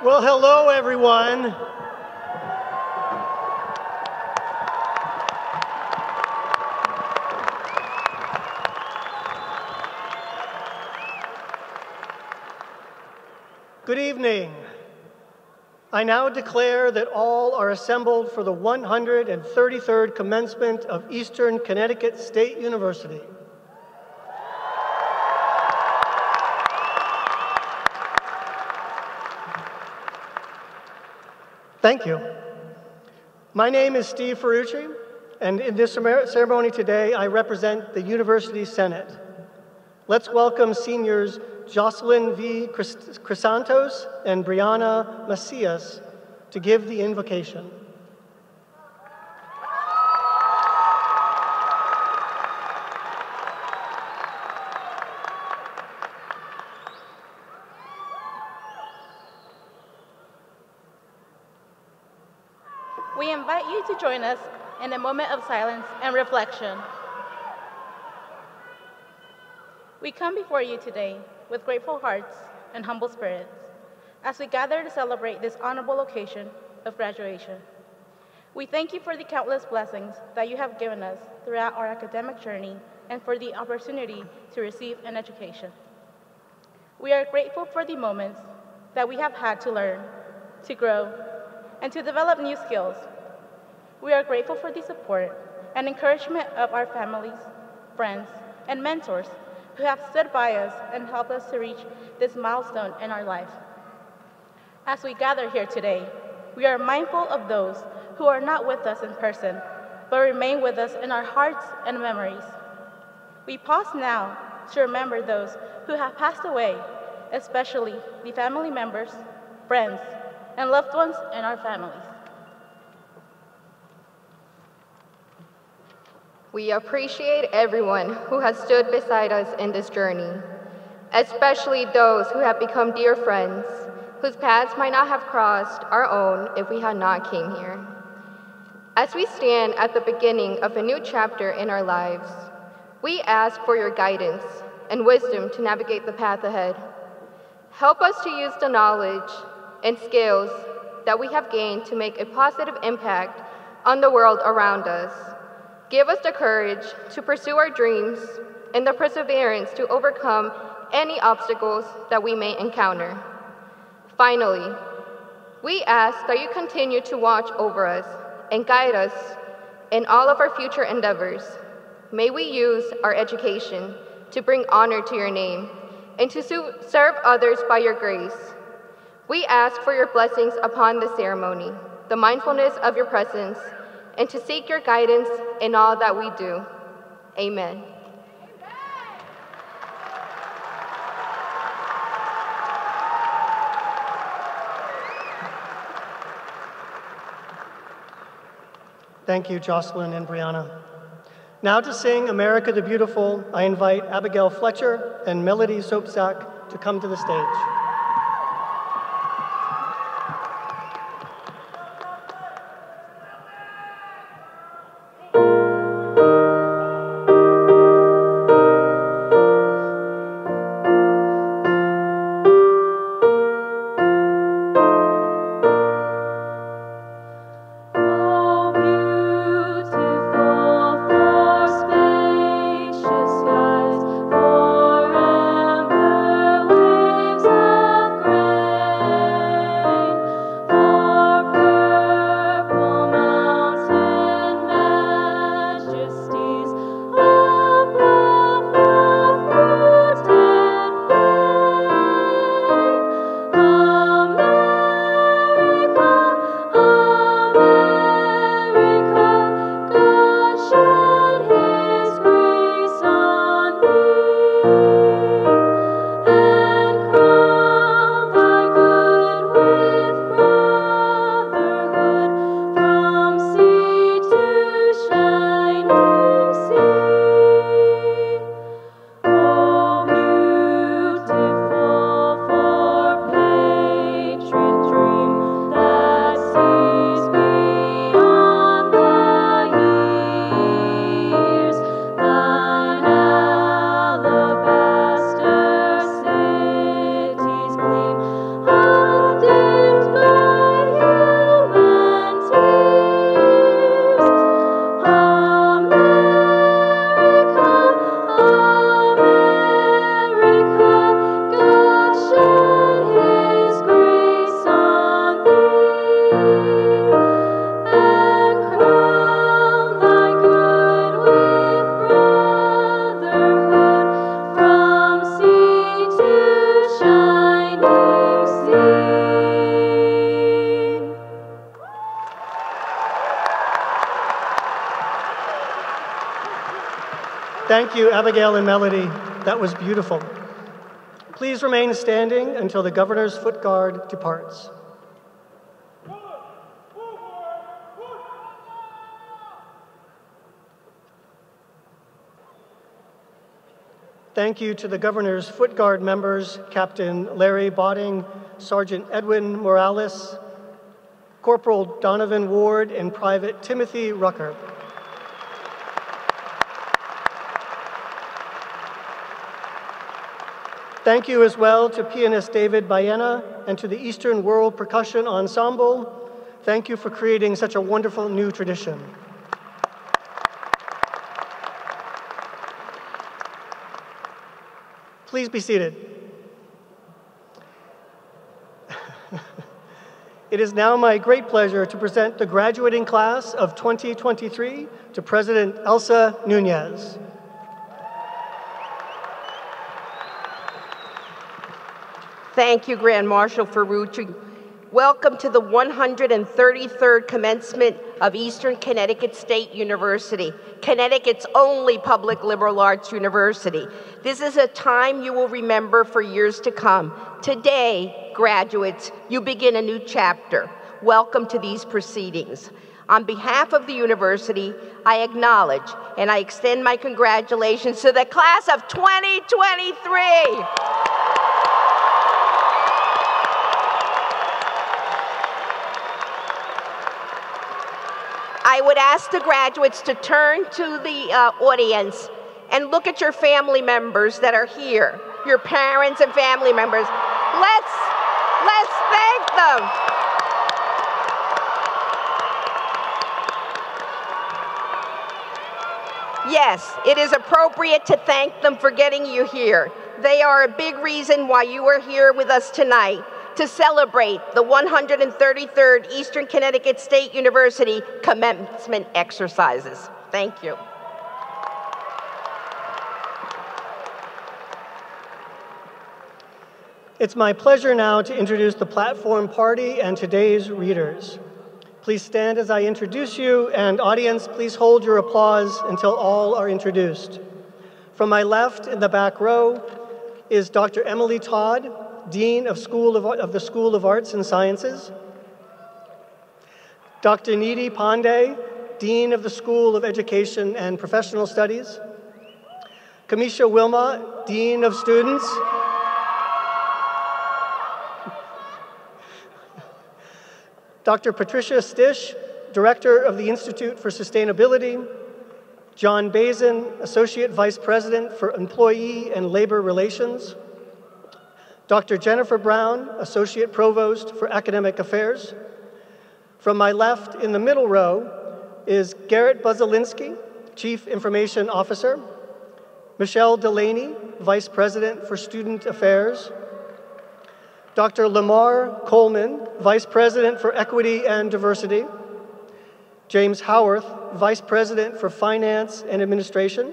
Well, hello, everyone. Good evening. I now declare that all are assembled for the 133rd commencement of Eastern Connecticut State University. Thank you. My name is Steve Ferrucci, and in this ceremony today, I represent the University Senate. Let's welcome seniors Jocelyn V. Chrysantos and Brianna Macias to give the invocation. We invite you to join us in a moment of silence and reflection. We come before you today with grateful hearts and humble spirits as we gather to celebrate this honorable occasion of graduation. We thank you for the countless blessings that you have given us throughout our academic journey and for the opportunity to receive an education. We are grateful for the moments that we have had to learn, to grow, and to develop new skills. We are grateful for the support and encouragement of our families, friends, and mentors who have stood by us and helped us to reach this milestone in our life. As we gather here today, we are mindful of those who are not with us in person, but remain with us in our hearts and memories. We pause now to remember those who have passed away, especially the family members, friends, and loved ones in our families. We appreciate everyone who has stood beside us in this journey, especially those who have become dear friends, whose paths might not have crossed our own if we had not came here. As we stand at the beginning of a new chapter in our lives, we ask for your guidance and wisdom to navigate the path ahead. Help us to use the knowledge and skills that we have gained to make a positive impact on the world around us Give us the courage to pursue our dreams and the perseverance to overcome any obstacles that we may encounter. Finally, we ask that you continue to watch over us and guide us in all of our future endeavors. May we use our education to bring honor to your name and to serve others by your grace. We ask for your blessings upon the ceremony, the mindfulness of your presence, and to seek your guidance in all that we do. Amen. Thank you, Jocelyn and Brianna. Now to sing America the Beautiful, I invite Abigail Fletcher and Melody Soapsack to come to the stage. Thank you, Abigail and Melody. That was beautiful. Please remain standing until the governor's foot guard departs. Thank you to the Governor's Foot Guard members, Captain Larry Botting, Sergeant Edwin Morales, Corporal Donovan Ward, and Private Timothy Rucker. Thank you as well to pianist David Baena and to the Eastern World Percussion Ensemble. Thank you for creating such a wonderful new tradition. Please be seated. it is now my great pleasure to present the graduating class of 2023 to President Elsa Nunez. Thank you, Grand Marshal Ferrucci. Welcome to the 133rd commencement of Eastern Connecticut State University, Connecticut's only public liberal arts university. This is a time you will remember for years to come. Today, graduates, you begin a new chapter. Welcome to these proceedings. On behalf of the university, I acknowledge and I extend my congratulations to the class of 2023. I would ask the graduates to turn to the uh, audience and look at your family members that are here, your parents and family members. Let's, let's thank them. Yes, it is appropriate to thank them for getting you here. They are a big reason why you are here with us tonight to celebrate the 133rd Eastern Connecticut State University commencement exercises. Thank you. It's my pleasure now to introduce the platform party and today's readers. Please stand as I introduce you, and audience, please hold your applause until all are introduced. From my left in the back row is Dr. Emily Todd, Dean of, School of, of the School of Arts and Sciences. Dr. Nidhi Pandey, Dean of the School of Education and Professional Studies. Kamisha Wilma, Dean of Students. Dr. Patricia Szczys, Director of the Institute for Sustainability. John Bazin, Associate Vice President for Employee and Labor Relations. Dr. Jennifer Brown, Associate Provost for Academic Affairs. From my left in the middle row is Garrett Buzalinski, Chief Information Officer, Michelle Delaney, Vice President for Student Affairs, Dr. Lamar Coleman, Vice President for Equity and Diversity, James Howarth, Vice President for Finance and Administration,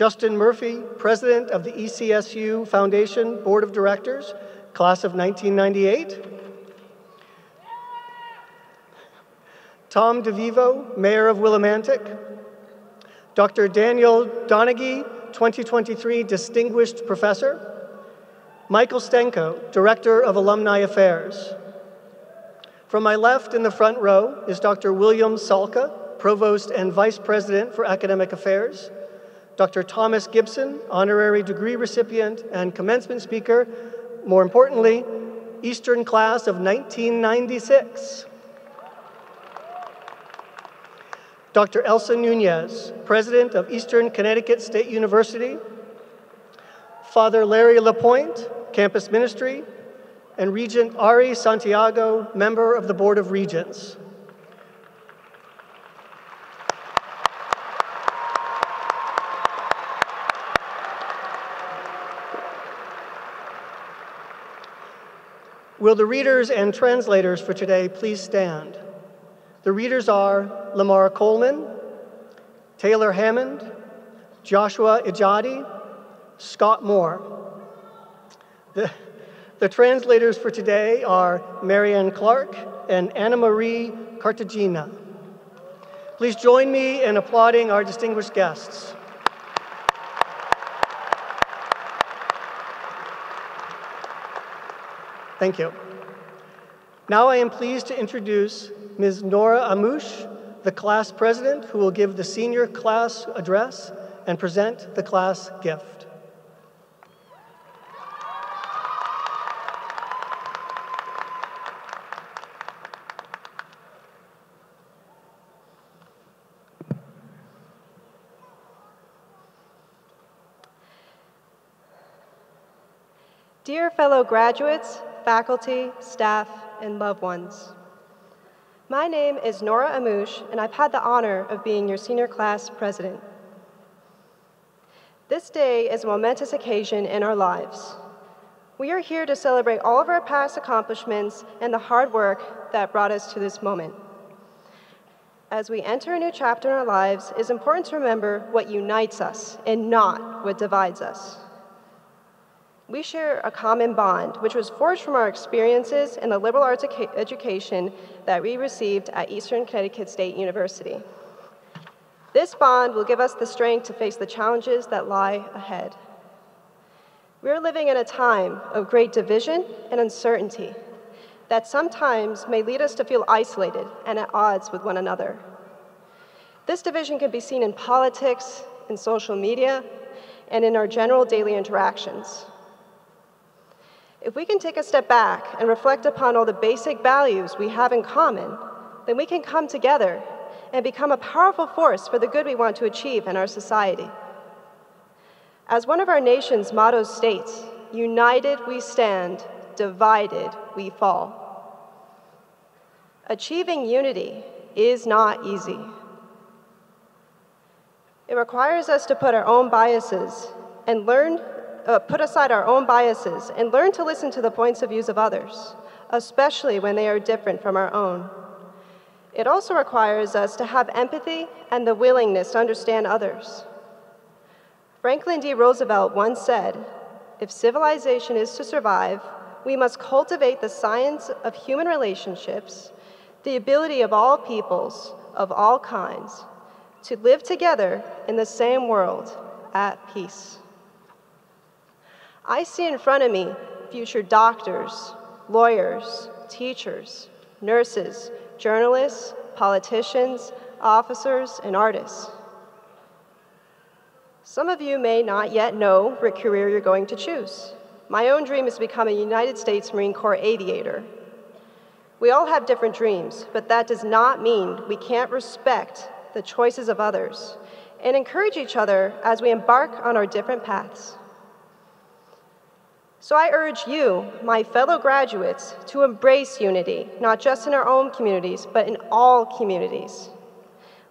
Justin Murphy, President of the ECSU Foundation Board of Directors, Class of 1998. Tom DeVivo, Mayor of Willimantic. Dr. Daniel Donaghy, 2023 Distinguished Professor. Michael Stenko, Director of Alumni Affairs. From my left in the front row is Dr. William Salka, Provost and Vice President for Academic Affairs. Dr. Thomas Gibson, honorary degree recipient and commencement speaker, more importantly, Eastern class of 1996. Dr. Elsa Nunez, president of Eastern Connecticut State University, Father Larry Lapointe, campus ministry, and Regent Ari Santiago, member of the Board of Regents. Will the readers and translators for today please stand? The readers are Lamar Coleman, Taylor Hammond, Joshua Ijadi, Scott Moore. The, the translators for today are Marianne Clark and Anna Marie Cartagena. Please join me in applauding our distinguished guests. Thank you. Now I am pleased to introduce Ms. Nora Amouche, the class president, who will give the senior class address and present the class gift. Dear fellow graduates, faculty, staff, and loved ones, my name is Nora Amouche, and I've had the honor of being your senior class president. This day is a momentous occasion in our lives. We are here to celebrate all of our past accomplishments and the hard work that brought us to this moment. As we enter a new chapter in our lives, it's important to remember what unites us and not what divides us. We share a common bond, which was forged from our experiences in the liberal arts education that we received at Eastern Connecticut State University. This bond will give us the strength to face the challenges that lie ahead. We are living in a time of great division and uncertainty that sometimes may lead us to feel isolated and at odds with one another. This division can be seen in politics, in social media, and in our general daily interactions. If we can take a step back and reflect upon all the basic values we have in common, then we can come together and become a powerful force for the good we want to achieve in our society. As one of our nation's mottos states, united we stand, divided we fall. Achieving unity is not easy. It requires us to put our own biases and learn uh, put aside our own biases and learn to listen to the points of views of others, especially when they are different from our own. It also requires us to have empathy and the willingness to understand others. Franklin D. Roosevelt once said, if civilization is to survive, we must cultivate the science of human relationships, the ability of all peoples, of all kinds, to live together in the same world at peace. I see in front of me future doctors, lawyers, teachers, nurses, journalists, politicians, officers, and artists. Some of you may not yet know what career you're going to choose. My own dream is to become a United States Marine Corps aviator. We all have different dreams, but that does not mean we can't respect the choices of others and encourage each other as we embark on our different paths. So I urge you, my fellow graduates, to embrace unity, not just in our own communities, but in all communities.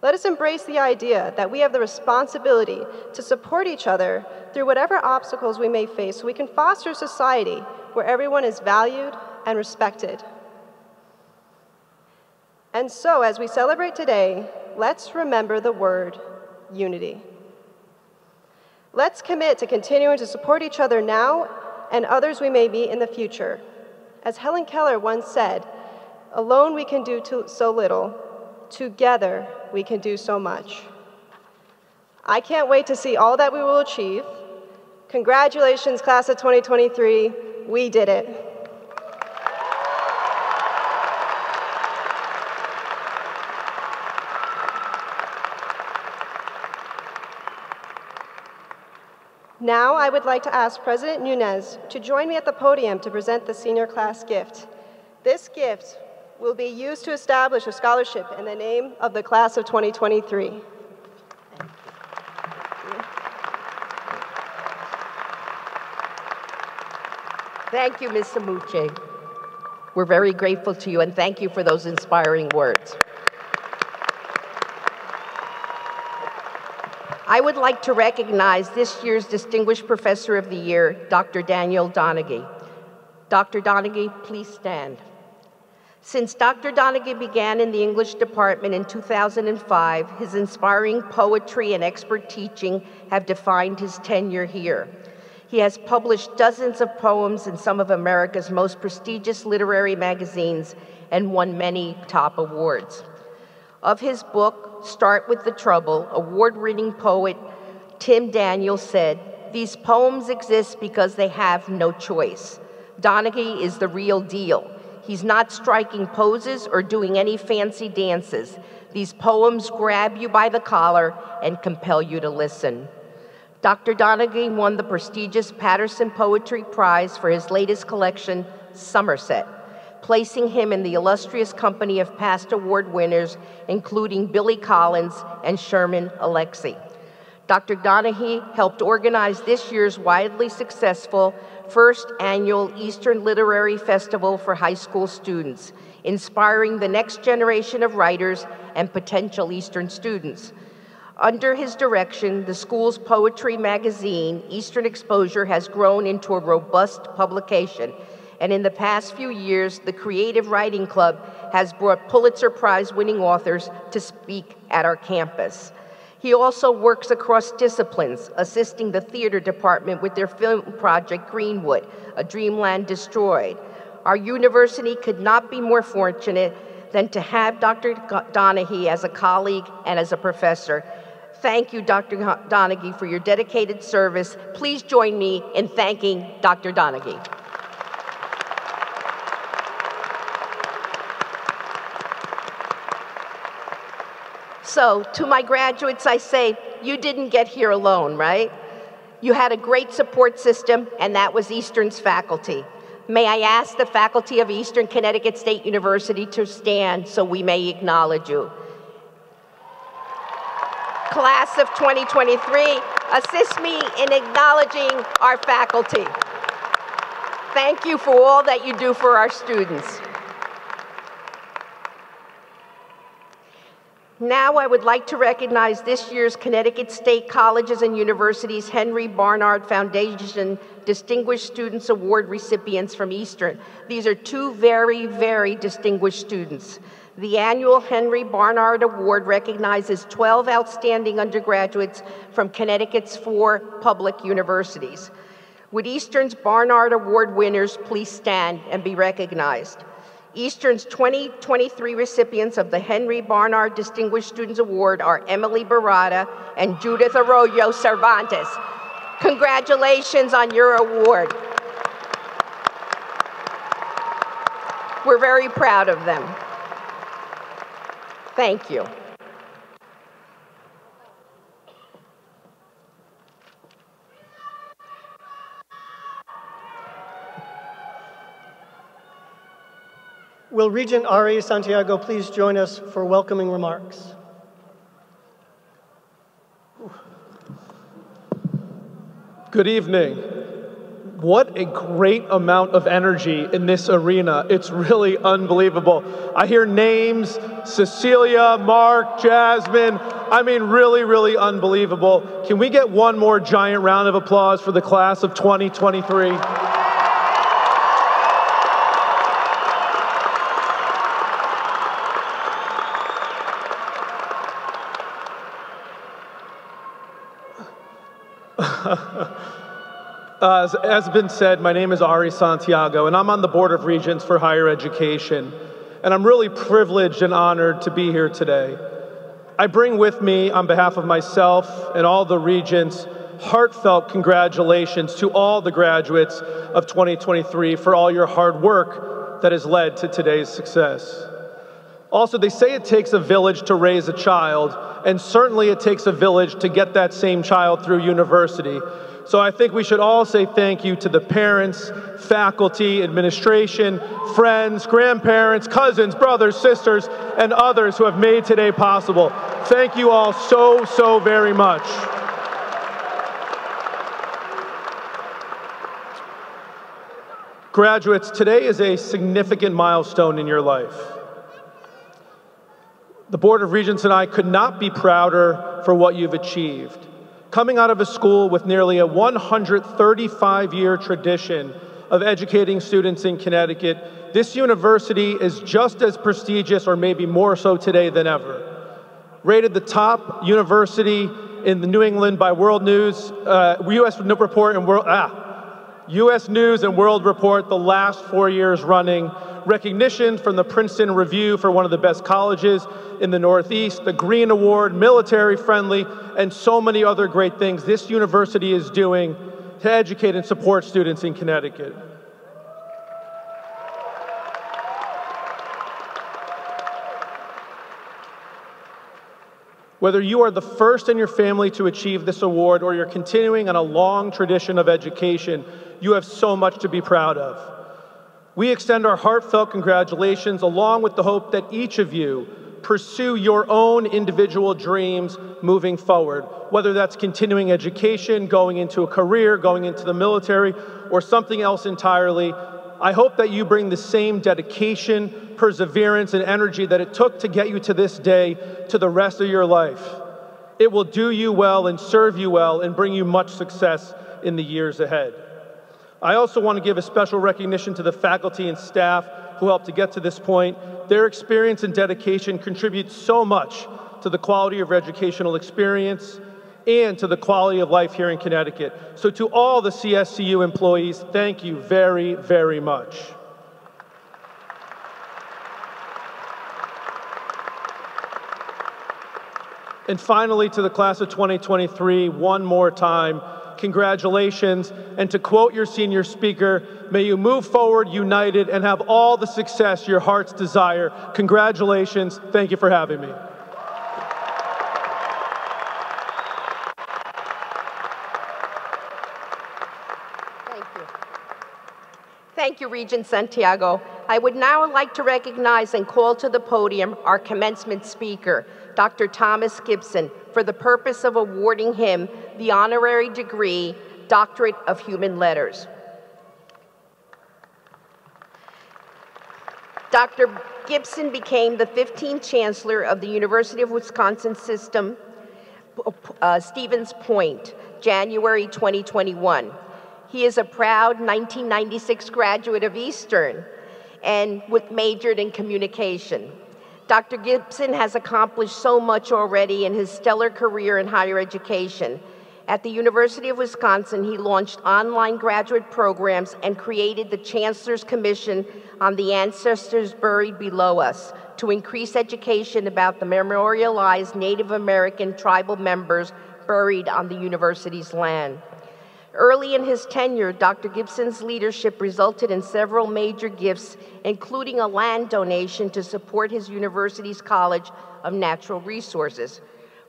Let us embrace the idea that we have the responsibility to support each other through whatever obstacles we may face so we can foster a society where everyone is valued and respected. And so, as we celebrate today, let's remember the word unity. Let's commit to continuing to support each other now and others we may meet in the future. As Helen Keller once said, alone we can do so little, together we can do so much. I can't wait to see all that we will achieve. Congratulations, class of 2023. We did it. Now I would like to ask President Nunez to join me at the podium to present the senior class gift. This gift will be used to establish a scholarship in the name of the class of 2023. Thank you, Ms. Amouche. We're very grateful to you, and thank you for those inspiring words. I would like to recognize this year's Distinguished Professor of the Year, Dr. Daniel Donaghy. Dr. Donaghy, please stand. Since Dr. Donaghy began in the English department in 2005, his inspiring poetry and expert teaching have defined his tenure here. He has published dozens of poems in some of America's most prestigious literary magazines and won many top awards. Of his book, Start with the Trouble, award winning poet Jim Daniels said, These poems exist because they have no choice. Donaghy is the real deal. He's not striking poses or doing any fancy dances. These poems grab you by the collar and compel you to listen. Dr. Donaghy won the prestigious Paterson Poetry Prize for his latest collection, Somerset, placing him in the illustrious company of past award winners, including Billy Collins and Sherman Alexie. Dr. Donaghy helped organize this year's widely successful first annual Eastern Literary Festival for high school students, inspiring the next generation of writers and potential Eastern students. Under his direction, the school's poetry magazine, Eastern Exposure, has grown into a robust publication. And in the past few years, the Creative Writing Club has brought Pulitzer Prize winning authors to speak at our campus. He also works across disciplines, assisting the theater department with their film project Greenwood, A Dreamland Destroyed. Our university could not be more fortunate than to have Dr. Donaghy as a colleague and as a professor. Thank you, Dr. Donaghy, for your dedicated service. Please join me in thanking Dr. Donaghy. So, to my graduates, I say, you didn't get here alone, right? You had a great support system, and that was Eastern's faculty. May I ask the faculty of Eastern Connecticut State University to stand so we may acknowledge you. Class of 2023, assist me in acknowledging our faculty. Thank you for all that you do for our students. Now I would like to recognize this year's Connecticut State Colleges and Universities Henry Barnard Foundation Distinguished Students Award recipients from Eastern. These are two very, very distinguished students. The annual Henry Barnard Award recognizes 12 outstanding undergraduates from Connecticut's four public universities. Would Eastern's Barnard Award winners please stand and be recognized? Eastern's 2023 recipients of the Henry Barnard Distinguished Students Award are Emily Barada and Judith Arroyo Cervantes. Congratulations on your award. We're very proud of them. Thank you. Will Regent Ari Santiago please join us for welcoming remarks? Good evening. What a great amount of energy in this arena. It's really unbelievable. I hear names Cecilia, Mark, Jasmine. I mean, really, really unbelievable. Can we get one more giant round of applause for the class of 2023? Uh, as has been said, my name is Ari Santiago, and I'm on the Board of Regents for Higher Education. And I'm really privileged and honored to be here today. I bring with me, on behalf of myself and all the regents, heartfelt congratulations to all the graduates of 2023 for all your hard work that has led to today's success. Also, they say it takes a village to raise a child, and certainly it takes a village to get that same child through university. So I think we should all say thank you to the parents, faculty, administration, friends, grandparents, cousins, brothers, sisters, and others who have made today possible. Thank you all so, so very much. Graduates, today is a significant milestone in your life. The Board of Regents and I could not be prouder for what you've achieved. Coming out of a school with nearly a 135 year tradition of educating students in Connecticut, this university is just as prestigious, or maybe more so today than ever. Rated the top university in the New England by World News, uh, U.S. Report and World, ah, U.S. News and World Report, the last four years running, recognition from the Princeton Review for one of the best colleges in the Northeast, the Green Award, military friendly, and so many other great things this university is doing to educate and support students in Connecticut. Whether you are the first in your family to achieve this award or you're continuing on a long tradition of education, you have so much to be proud of. We extend our heartfelt congratulations along with the hope that each of you pursue your own individual dreams moving forward, whether that's continuing education, going into a career, going into the military, or something else entirely. I hope that you bring the same dedication, perseverance, and energy that it took to get you to this day to the rest of your life. It will do you well and serve you well and bring you much success in the years ahead. I also want to give a special recognition to the faculty and staff who helped to get to this point. Their experience and dedication contribute so much to the quality of educational experience and to the quality of life here in Connecticut. So to all the CSCU employees, thank you very, very much. And finally, to the class of 2023, one more time, congratulations. And to quote your senior speaker, may you move forward united and have all the success your hearts desire. Congratulations. Thank you for having me. Thank you. Thank you, Regent Santiago. I would now like to recognize and call to the podium our commencement speaker, Dr. Thomas Gibson, for the purpose of awarding him the honorary degree, Doctorate of Human Letters. Dr. Gibson became the 15th Chancellor of the University of Wisconsin System, uh, Stevens Point, January 2021. He is a proud 1996 graduate of Eastern and with majored in communication. Dr. Gibson has accomplished so much already in his stellar career in higher education. At the University of Wisconsin, he launched online graduate programs and created the Chancellor's Commission on the Ancestors Buried Below Us to increase education about the memorialized Native American tribal members buried on the university's land. Early in his tenure, Dr. Gibson's leadership resulted in several major gifts, including a land donation to support his university's College of Natural Resources.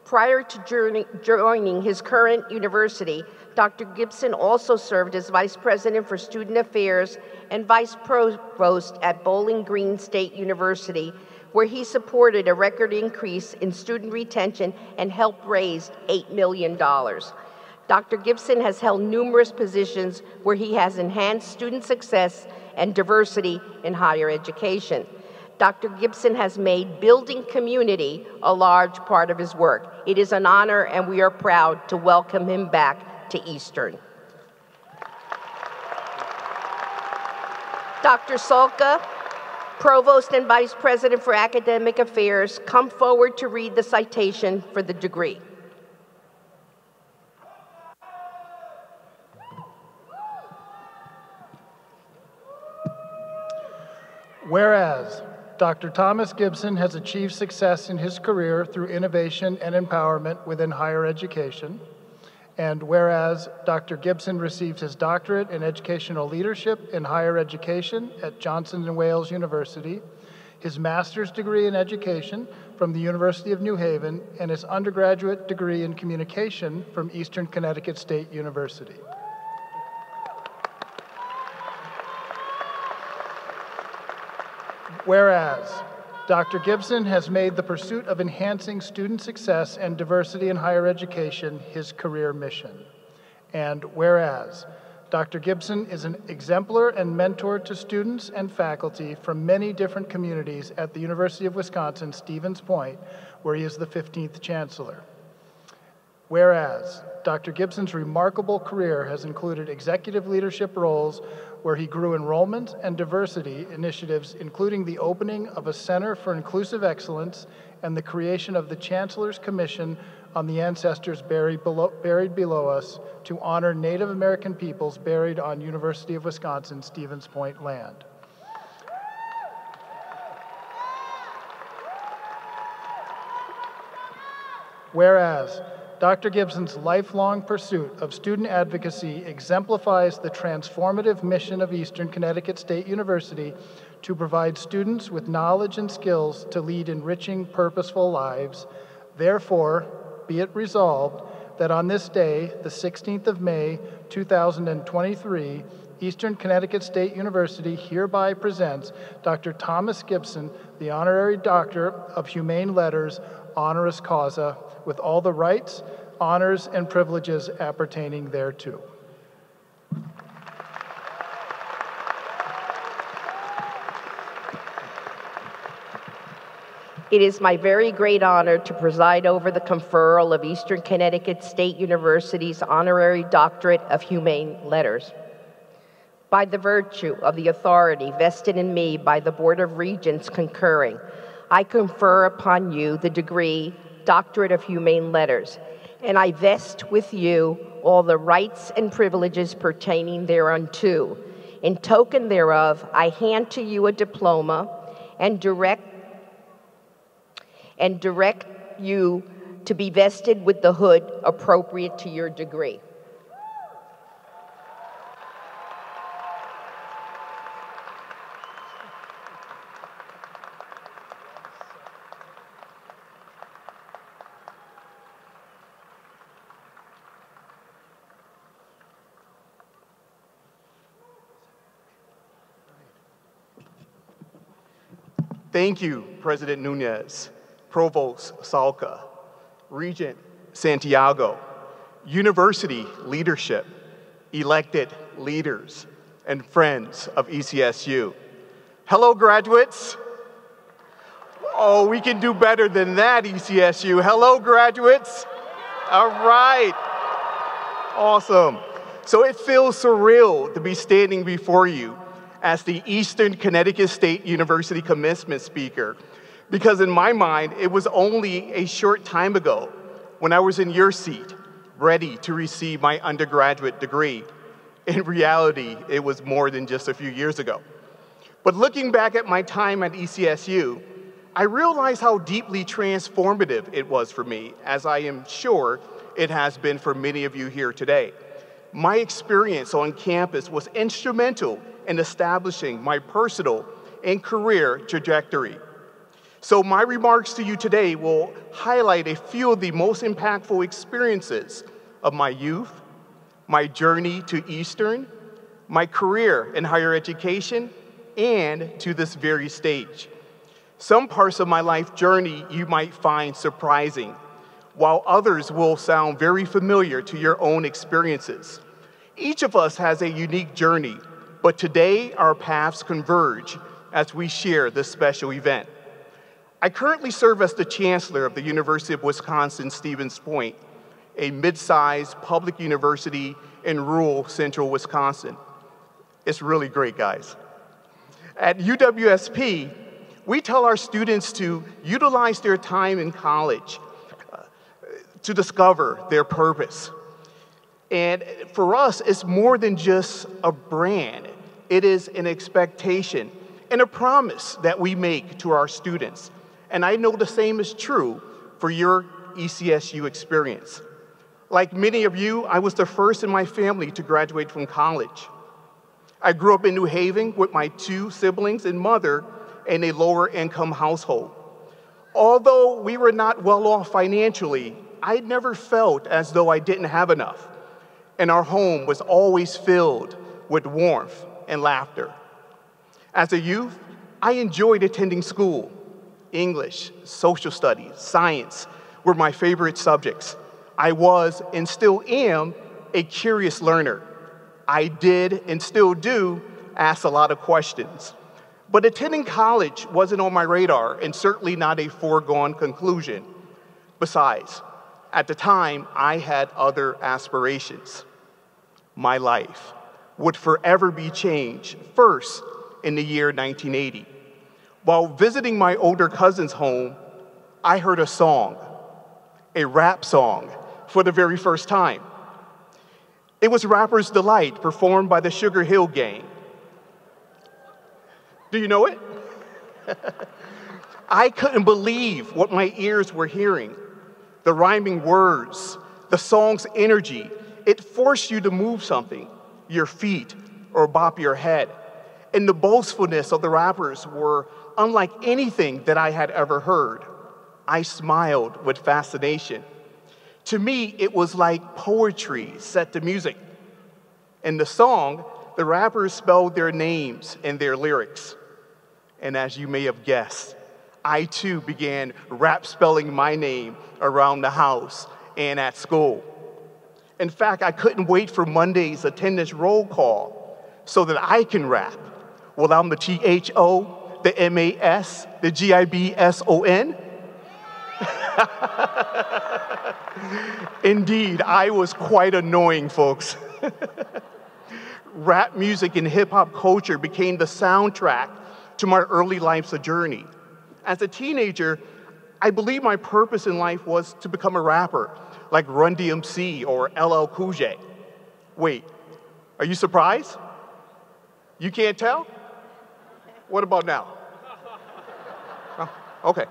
Prior to joining his current university, Dr. Gibson also served as Vice President for Student Affairs and Vice Provost at Bowling Green State University, where he supported a record increase in student retention and helped raise $8 million. Dr. Gibson has held numerous positions where he has enhanced student success and diversity in higher education. Dr. Gibson has made building community a large part of his work. It is an honor, and we are proud to welcome him back to Eastern. Dr. Salka, Provost and Vice President for Academic Affairs, come forward to read the citation for the degree. Whereas Dr. Thomas Gibson has achieved success in his career through innovation and empowerment within higher education, and whereas Dr. Gibson received his doctorate in educational leadership in higher education at Johnson & Wales University, his master's degree in education from the University of New Haven, and his undergraduate degree in communication from Eastern Connecticut State University. Whereas Dr. Gibson has made the pursuit of enhancing student success and diversity in higher education his career mission. And whereas Dr. Gibson is an exemplar and mentor to students and faculty from many different communities at the University of Wisconsin Stevens Point, where he is the 15th Chancellor. Whereas Dr. Gibson's remarkable career has included executive leadership roles where he grew enrollment and diversity initiatives, including the opening of a Center for Inclusive Excellence and the creation of the Chancellor's Commission on the Ancestors Buried Below, buried below Us to honor Native American peoples buried on University of Wisconsin Stevens Point land. Whereas Dr. Gibson's lifelong pursuit of student advocacy exemplifies the transformative mission of Eastern Connecticut State University to provide students with knowledge and skills to lead enriching, purposeful lives. Therefore, be it resolved that on this day, the 16th of May, 2023, Eastern Connecticut State University hereby presents Dr. Thomas Gibson, the Honorary Doctor of Humane Letters, honoris causa, with all the rights, honors, and privileges appertaining thereto. It is my very great honor to preside over the conferral of Eastern Connecticut State University's honorary doctorate of humane letters. By the virtue of the authority vested in me by the Board of Regents concurring, I confer upon you the degree Doctorate of Humane Letters, and I vest with you all the rights and privileges pertaining thereunto. In token thereof, I hand to you a diploma and direct and direct you to be vested with the hood appropriate to your degree. Thank you, President Nunez. Provost Salka, Regent Santiago, university leadership, elected leaders, and friends of ECSU. Hello, graduates. Oh, we can do better than that, ECSU. Hello, graduates. All right. Awesome. So it feels surreal to be standing before you as the Eastern Connecticut State University commencement speaker because in my mind, it was only a short time ago when I was in your seat, ready to receive my undergraduate degree. In reality, it was more than just a few years ago. But looking back at my time at ECSU, I realized how deeply transformative it was for me, as I am sure it has been for many of you here today. My experience on campus was instrumental in establishing my personal and career trajectory. So, my remarks to you today will highlight a few of the most impactful experiences of my youth, my journey to Eastern, my career in higher education, and to this very stage. Some parts of my life journey you might find surprising, while others will sound very familiar to your own experiences. Each of us has a unique journey, but today our paths converge as we share this special event. I currently serve as the chancellor of the University of Wisconsin Stevens Point, a mid sized public university in rural central Wisconsin. It's really great, guys. At UWSP, we tell our students to utilize their time in college to discover their purpose. And for us, it's more than just a brand, it is an expectation and a promise that we make to our students and I know the same is true for your ECSU experience. Like many of you, I was the first in my family to graduate from college. I grew up in New Haven with my two siblings and mother in a lower income household. Although we were not well off financially, I never felt as though I didn't have enough. And our home was always filled with warmth and laughter. As a youth, I enjoyed attending school English, social studies, science were my favorite subjects. I was and still am a curious learner. I did and still do ask a lot of questions. But attending college wasn't on my radar and certainly not a foregone conclusion. Besides, at the time, I had other aspirations. My life would forever be changed, first in the year 1980. While visiting my older cousin's home, I heard a song, a rap song, for the very first time. It was Rapper's Delight, performed by the Sugar Hill Gang. Do you know it? I couldn't believe what my ears were hearing. The rhyming words, the song's energy, it forced you to move something, your feet, or bop your head. And the boastfulness of the rappers were unlike anything that I had ever heard. I smiled with fascination. To me, it was like poetry set to music. In the song, the rappers spelled their names in their lyrics. And as you may have guessed, I too began rap spelling my name around the house and at school. In fact, I couldn't wait for Monday's attendance roll call so that I can rap. Well, I'm the T H O, the M A S, the G I B S O N. Indeed, I was quite annoying, folks. Rap music and hip hop culture became the soundtrack to my early life's journey. As a teenager, I believe my purpose in life was to become a rapper, like Run DMC or LL Cool J. Wait, are you surprised? You can't tell? What about now? Oh, okay.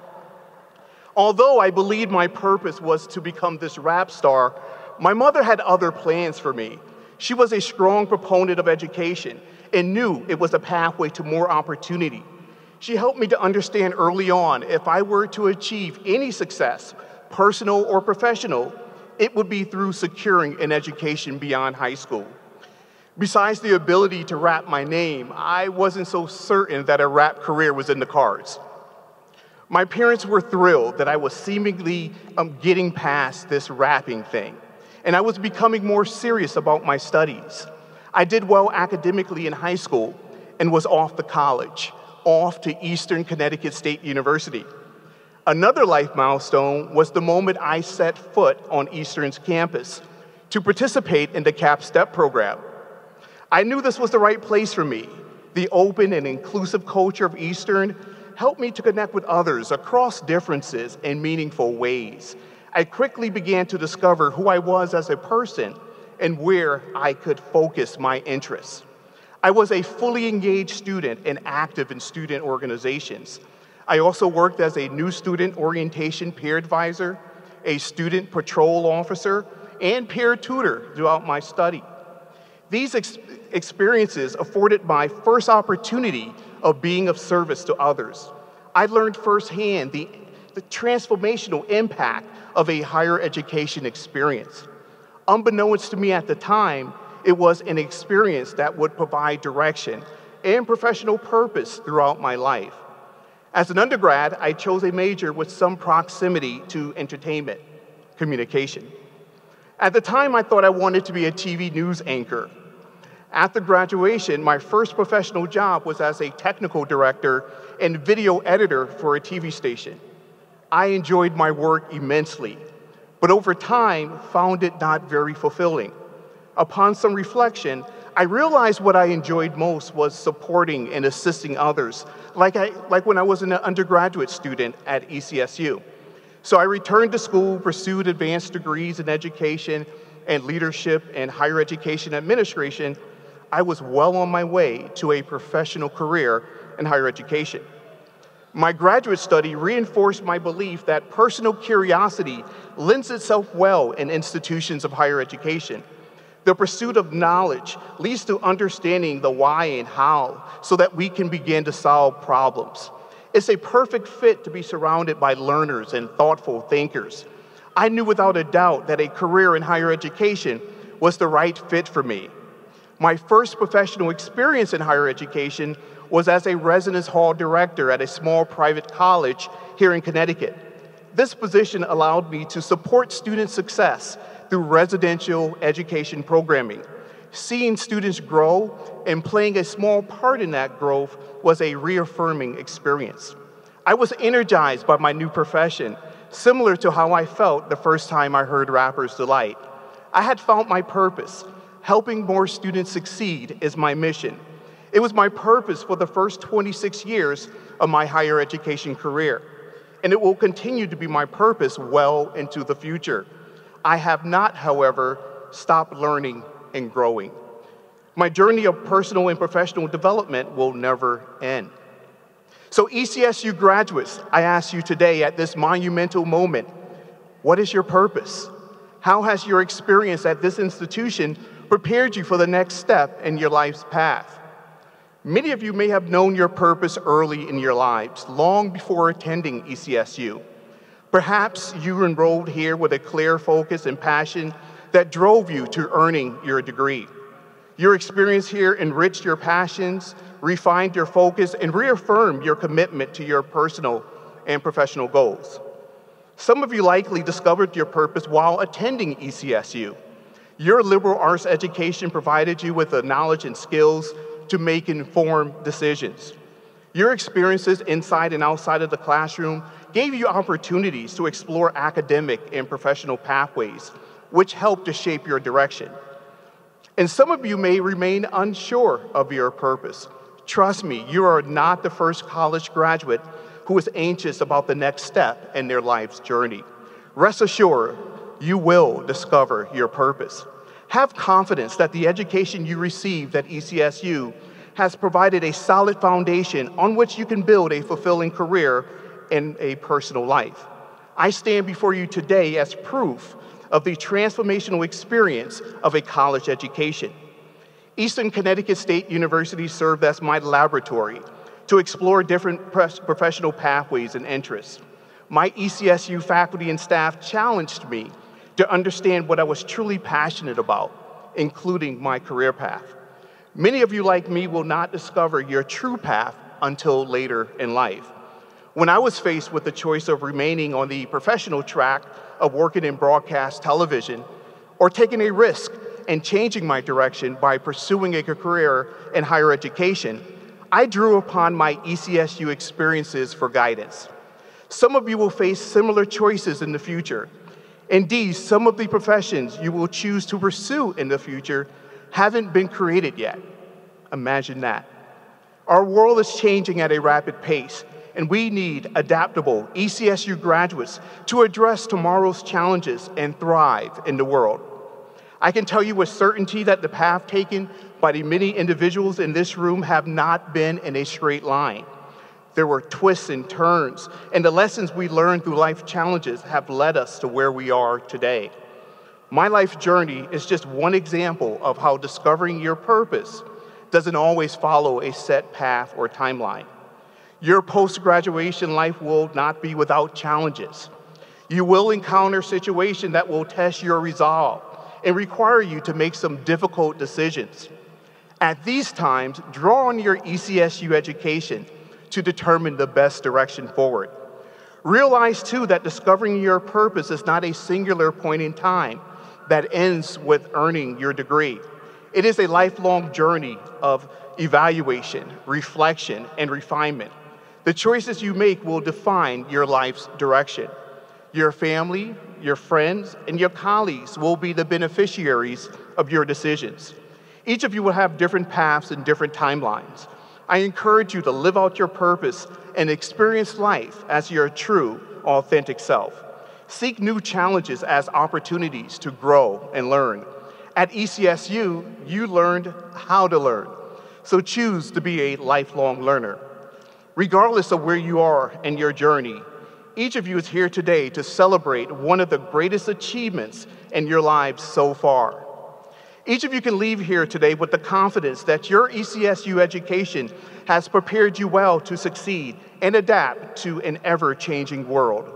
Although I believed my purpose was to become this rap star, my mother had other plans for me. She was a strong proponent of education and knew it was a pathway to more opportunity. She helped me to understand early on if I were to achieve any success, personal or professional, it would be through securing an education beyond high school. Besides the ability to rap my name, I wasn't so certain that a rap career was in the cards. My parents were thrilled that I was seemingly um, getting past this rapping thing, and I was becoming more serious about my studies. I did well academically in high school and was off to college, off to Eastern Connecticut State University. Another life milestone was the moment I set foot on Eastern's campus to participate in the CAP STEP program. I knew this was the right place for me. The open and inclusive culture of Eastern helped me to connect with others across differences in meaningful ways. I quickly began to discover who I was as a person and where I could focus my interests. I was a fully engaged student and active in student organizations. I also worked as a new student orientation peer advisor, a student patrol officer, and peer tutor throughout my study. These ex experiences afforded my first opportunity of being of service to others. I learned firsthand the, the transformational impact of a higher education experience. Unbeknownst to me at the time, it was an experience that would provide direction and professional purpose throughout my life. As an undergrad, I chose a major with some proximity to entertainment, communication. At the time, I thought I wanted to be a TV news anchor after graduation, my first professional job was as a technical director and video editor for a TV station. I enjoyed my work immensely, but over time found it not very fulfilling. Upon some reflection, I realized what I enjoyed most was supporting and assisting others, like, I, like when I was an undergraduate student at ECSU. So I returned to school, pursued advanced degrees in education and leadership and higher education administration, I was well on my way to a professional career in higher education. My graduate study reinforced my belief that personal curiosity lends itself well in institutions of higher education. The pursuit of knowledge leads to understanding the why and how so that we can begin to solve problems. It's a perfect fit to be surrounded by learners and thoughtful thinkers. I knew without a doubt that a career in higher education was the right fit for me. My first professional experience in higher education was as a residence hall director at a small private college here in Connecticut. This position allowed me to support student success through residential education programming. Seeing students grow and playing a small part in that growth was a reaffirming experience. I was energized by my new profession, similar to how I felt the first time I heard Rapper's Delight. I had found my purpose helping more students succeed is my mission. It was my purpose for the first 26 years of my higher education career, and it will continue to be my purpose well into the future. I have not, however, stopped learning and growing. My journey of personal and professional development will never end. So, ECSU graduates, I ask you today at this monumental moment what is your purpose? How has your experience at this institution prepared you for the next step in your life's path. Many of you may have known your purpose early in your lives, long before attending ECSU. Perhaps you enrolled here with a clear focus and passion that drove you to earning your degree. Your experience here enriched your passions, refined your focus, and reaffirmed your commitment to your personal and professional goals. Some of you likely discovered your purpose while attending ECSU. Your liberal arts education provided you with the knowledge and skills to make informed decisions. Your experiences inside and outside of the classroom gave you opportunities to explore academic and professional pathways, which helped to shape your direction. And some of you may remain unsure of your purpose. Trust me, you are not the first college graduate who is anxious about the next step in their life's journey. Rest assured, you will discover your purpose. Have confidence that the education you received at ECSU has provided a solid foundation on which you can build a fulfilling career and a personal life. I stand before you today as proof of the transformational experience of a college education. Eastern Connecticut State University served as my laboratory to explore different professional pathways and interests. My ECSU faculty and staff challenged me to understand what I was truly passionate about, including my career path. Many of you, like me, will not discover your true path until later in life. When I was faced with the choice of remaining on the professional track of working in broadcast television or taking a risk and changing my direction by pursuing a career in higher education, I drew upon my ECSU experiences for guidance. Some of you will face similar choices in the future. Indeed, some of the professions you will choose to pursue in the future haven't been created yet. Imagine that. Our world is changing at a rapid pace, and we need adaptable ECSU graduates to address tomorrow's challenges and thrive in the world. I can tell you with certainty that the path taken by the many individuals in this room have not been in a straight line. There were twists and turns, and the lessons we learned through life challenges have led us to where we are today. My life journey is just one example of how discovering your purpose doesn't always follow a set path or timeline. Your post graduation life will not be without challenges. You will encounter situations that will test your resolve and require you to make some difficult decisions. At these times, draw on your ECSU education to determine the best direction forward. Realize too that discovering your purpose is not a singular point in time that ends with earning your degree. It is a lifelong journey of evaluation, reflection, and refinement. The choices you make will define your life's direction. Your family, your friends, and your colleagues will be the beneficiaries of your decisions. Each of you will have different paths and different timelines. I encourage you to live out your purpose and experience life as your true, authentic self. Seek new challenges as opportunities to grow and learn. At ECSU, you learned how to learn. So choose to be a lifelong learner. Regardless of where you are in your journey, each of you is here today to celebrate one of the greatest achievements in your lives so far. Each of you can leave here today with the confidence that your ECSU education has prepared you well to succeed and adapt to an ever changing world.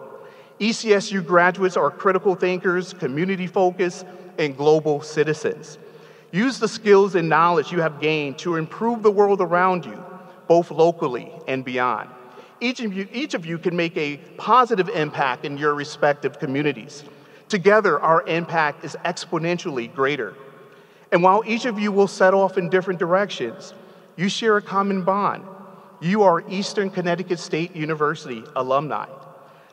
ECSU graduates are critical thinkers, community focused, and global citizens. Use the skills and knowledge you have gained to improve the world around you, both locally and beyond. Each of you, each of you can make a positive impact in your respective communities. Together, our impact is exponentially greater. And while each of you will set off in different directions, you share a common bond. You are Eastern Connecticut State University alumni.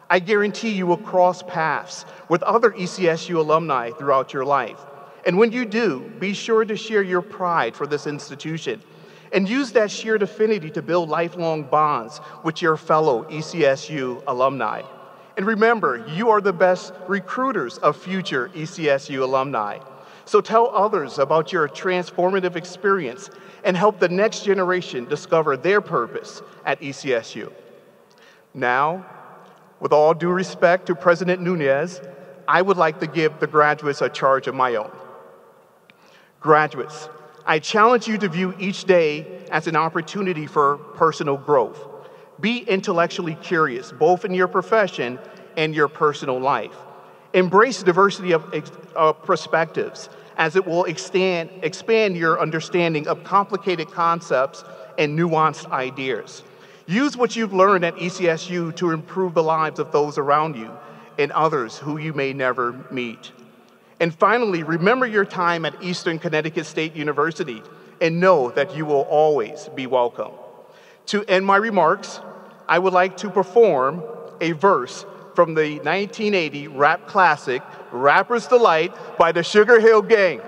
I guarantee you will cross paths with other ECSU alumni throughout your life. And when you do, be sure to share your pride for this institution and use that shared affinity to build lifelong bonds with your fellow ECSU alumni. And remember, you are the best recruiters of future ECSU alumni. So tell others about your transformative experience and help the next generation discover their purpose at ECSU. Now, with all due respect to President Nunez, I would like to give the graduates a charge of my own. Graduates, I challenge you to view each day as an opportunity for personal growth. Be intellectually curious, both in your profession and your personal life. Embrace diversity of uh, perspectives as it will expand, expand your understanding of complicated concepts and nuanced ideas. Use what you've learned at ECSU to improve the lives of those around you and others who you may never meet. And finally, remember your time at Eastern Connecticut State University and know that you will always be welcome. To end my remarks, I would like to perform a verse from the 1980 rap classic, Rapper's Delight by the Sugar Hill Gang.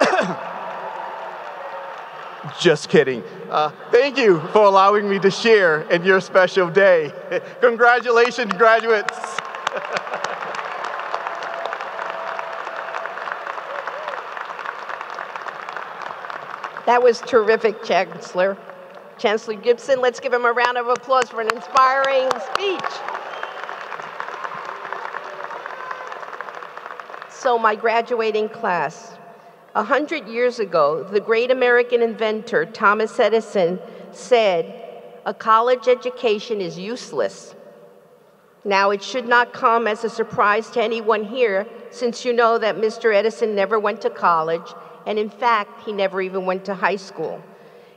Just kidding. Uh, thank you for allowing me to share in your special day. Congratulations, graduates. that was terrific, Chancellor. Chancellor Gibson, let's give him a round of applause for an inspiring speech. So, my graduating class, a hundred years ago, the great American inventor Thomas Edison said, A college education is useless. Now, it should not come as a surprise to anyone here, since you know that Mr. Edison never went to college, and in fact, he never even went to high school.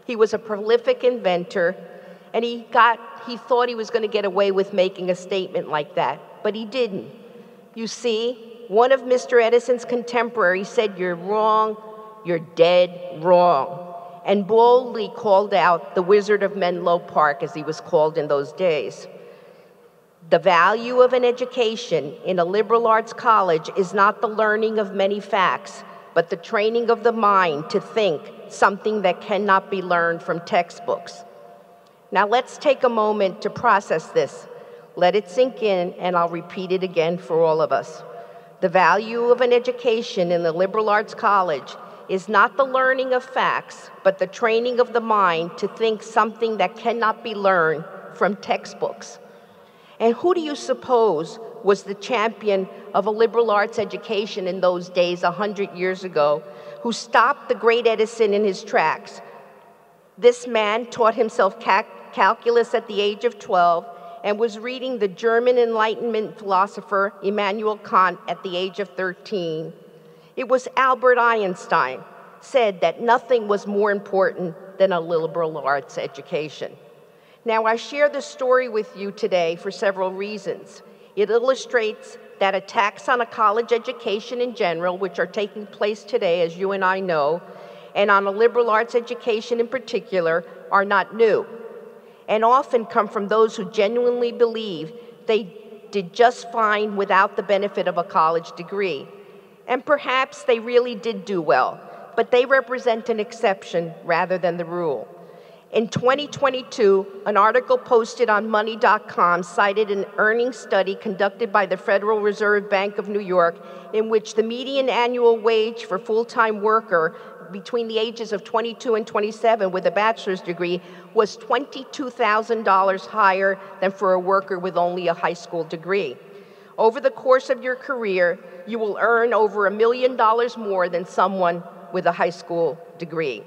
He was a prolific inventor, and he, got, he thought he was going to get away with making a statement like that, but he didn't. You see, one of Mr. Edison's contemporaries said, You're wrong, you're dead wrong, and boldly called out the Wizard of Menlo Park, as he was called in those days. The value of an education in a liberal arts college is not the learning of many facts, but the training of the mind to think something that cannot be learned from textbooks. Now let's take a moment to process this. Let it sink in, and I'll repeat it again for all of us. The value of an education in the liberal arts college is not the learning of facts, but the training of the mind to think something that cannot be learned from textbooks. And who do you suppose was the champion of a liberal arts education in those days, 100 years ago, who stopped the great Edison in his tracks? This man taught himself calculus at the age of 12 and was reading the German Enlightenment philosopher Immanuel Kant at the age of 13. It was Albert Einstein said that nothing was more important than a liberal arts education. Now, I share this story with you today for several reasons. It illustrates that attacks on a college education in general, which are taking place today, as you and I know, and on a liberal arts education in particular, are not new and often come from those who genuinely believe they did just fine without the benefit of a college degree. And perhaps they really did do well, but they represent an exception rather than the rule. In 2022, an article posted on money.com cited an earnings study conducted by the Federal Reserve Bank of New York in which the median annual wage for full-time worker between the ages of 22 and 27 with a bachelor's degree was $22,000 higher than for a worker with only a high school degree. Over the course of your career, you will earn over a million dollars more than someone with a high school degree.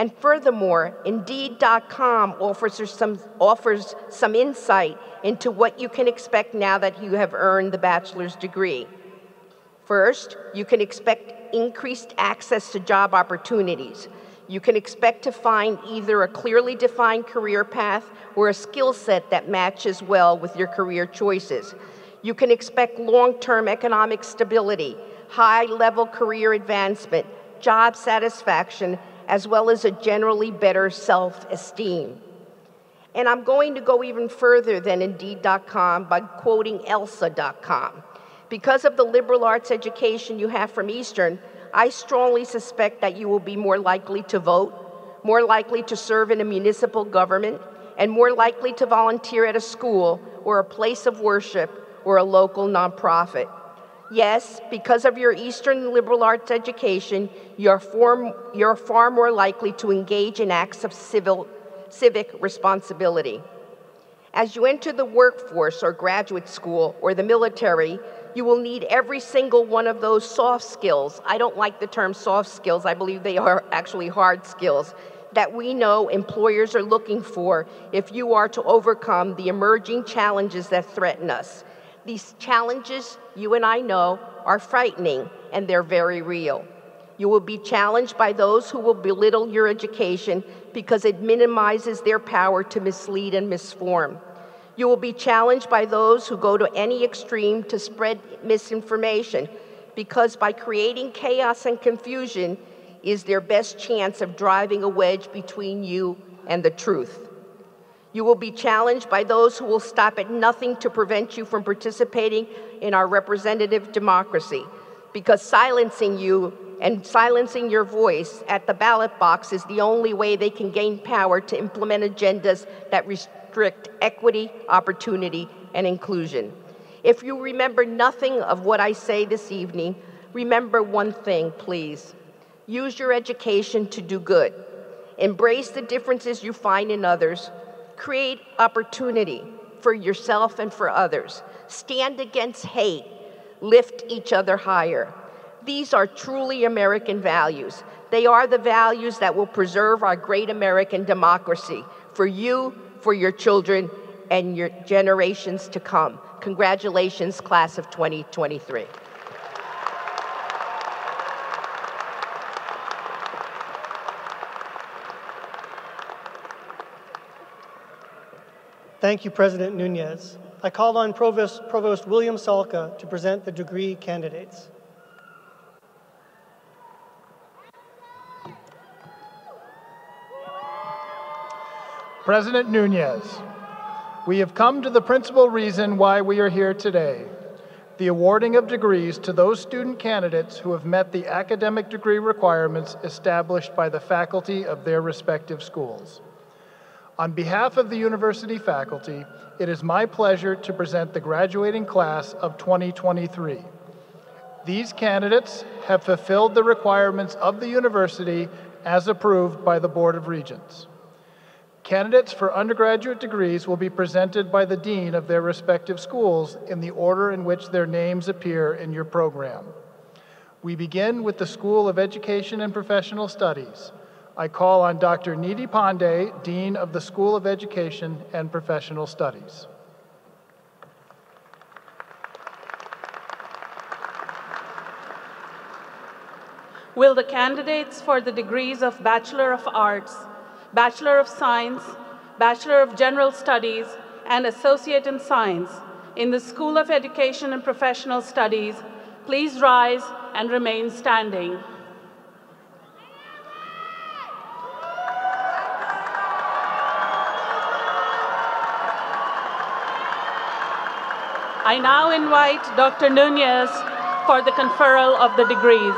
And furthermore, Indeed.com offers some, offers some insight into what you can expect now that you have earned the bachelor's degree. First, you can expect increased access to job opportunities. You can expect to find either a clearly defined career path or a skill set that matches well with your career choices. You can expect long term economic stability, high level career advancement, job satisfaction, as well as a generally better self esteem. And I'm going to go even further than Indeed.com by quoting Elsa.com. Because of the liberal arts education you have from Eastern, I strongly suspect that you will be more likely to vote, more likely to serve in a municipal government, and more likely to volunteer at a school or a place of worship or a local nonprofit. Yes, because of your Eastern liberal arts education, you're far, you're far more likely to engage in acts of civil, civic responsibility. As you enter the workforce or graduate school or the military, you will need every single one of those soft skills. I don't like the term soft skills, I believe they are actually hard skills. that we know employers are looking for if you are to overcome the emerging challenges that threaten us. These challenges, you and I know, are frightening and they're very real. You will be challenged by those who will belittle your education because it minimizes their power to mislead and misform. You will be challenged by those who go to any extreme to spread misinformation because by creating chaos and confusion is their best chance of driving a wedge between you and the truth. You will be challenged by those who will stop at nothing to prevent you from participating in our representative democracy because silencing you and silencing your voice at the ballot box is the only way they can gain power to implement agendas that restrict equity, opportunity, and inclusion. If you remember nothing of what I say this evening, remember one thing, please. Use your education to do good. Embrace the differences you find in others. Create opportunity for yourself and for others. Stand against hate. Lift each other higher. These are truly American values. They are the values that will preserve our great American democracy for you, for your children, and your generations to come. Congratulations, class of 2023. Thank you, President Nunez. I call on Provost, Provost William Salka to present the degree candidates. President Nunez, we have come to the principal reason why we are here today the awarding of degrees to those student candidates who have met the academic degree requirements established by the faculty of their respective schools. On behalf of the university faculty, it is my pleasure to present the graduating class of 2023. These candidates have fulfilled the requirements of the university as approved by the Board of Regents. Candidates for undergraduate degrees will be presented by the dean of their respective schools in the order in which their names appear in your program. We begin with the School of Education and Professional Studies. I call on Dr. Nidhi Pandey, Dean of the School of Education and Professional Studies. Will the candidates for the degrees of Bachelor of Arts, Bachelor of Science, Bachelor of General Studies, and Associate in Science in the School of Education and Professional Studies please rise and remain standing. I now invite Dr. Nunez for the conferral of the degrees.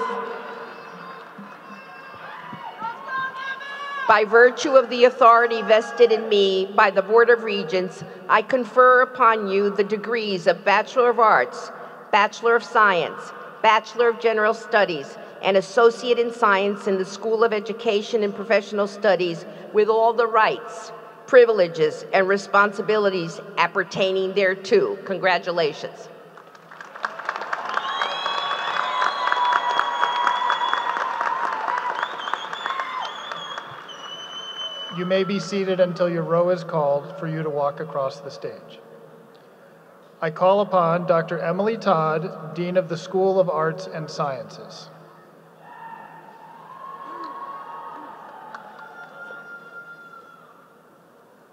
By virtue of the authority vested in me by the Board of Regents, I confer upon you the degrees of Bachelor of Arts, Bachelor of Science, Bachelor of General Studies, and Associate in Science in the School of Education and Professional Studies with all the rights, privileges, and responsibilities appertaining thereto. Congratulations. You may be seated until your row is called for you to walk across the stage. I call upon Dr. Emily Todd, Dean of the School of Arts and Sciences.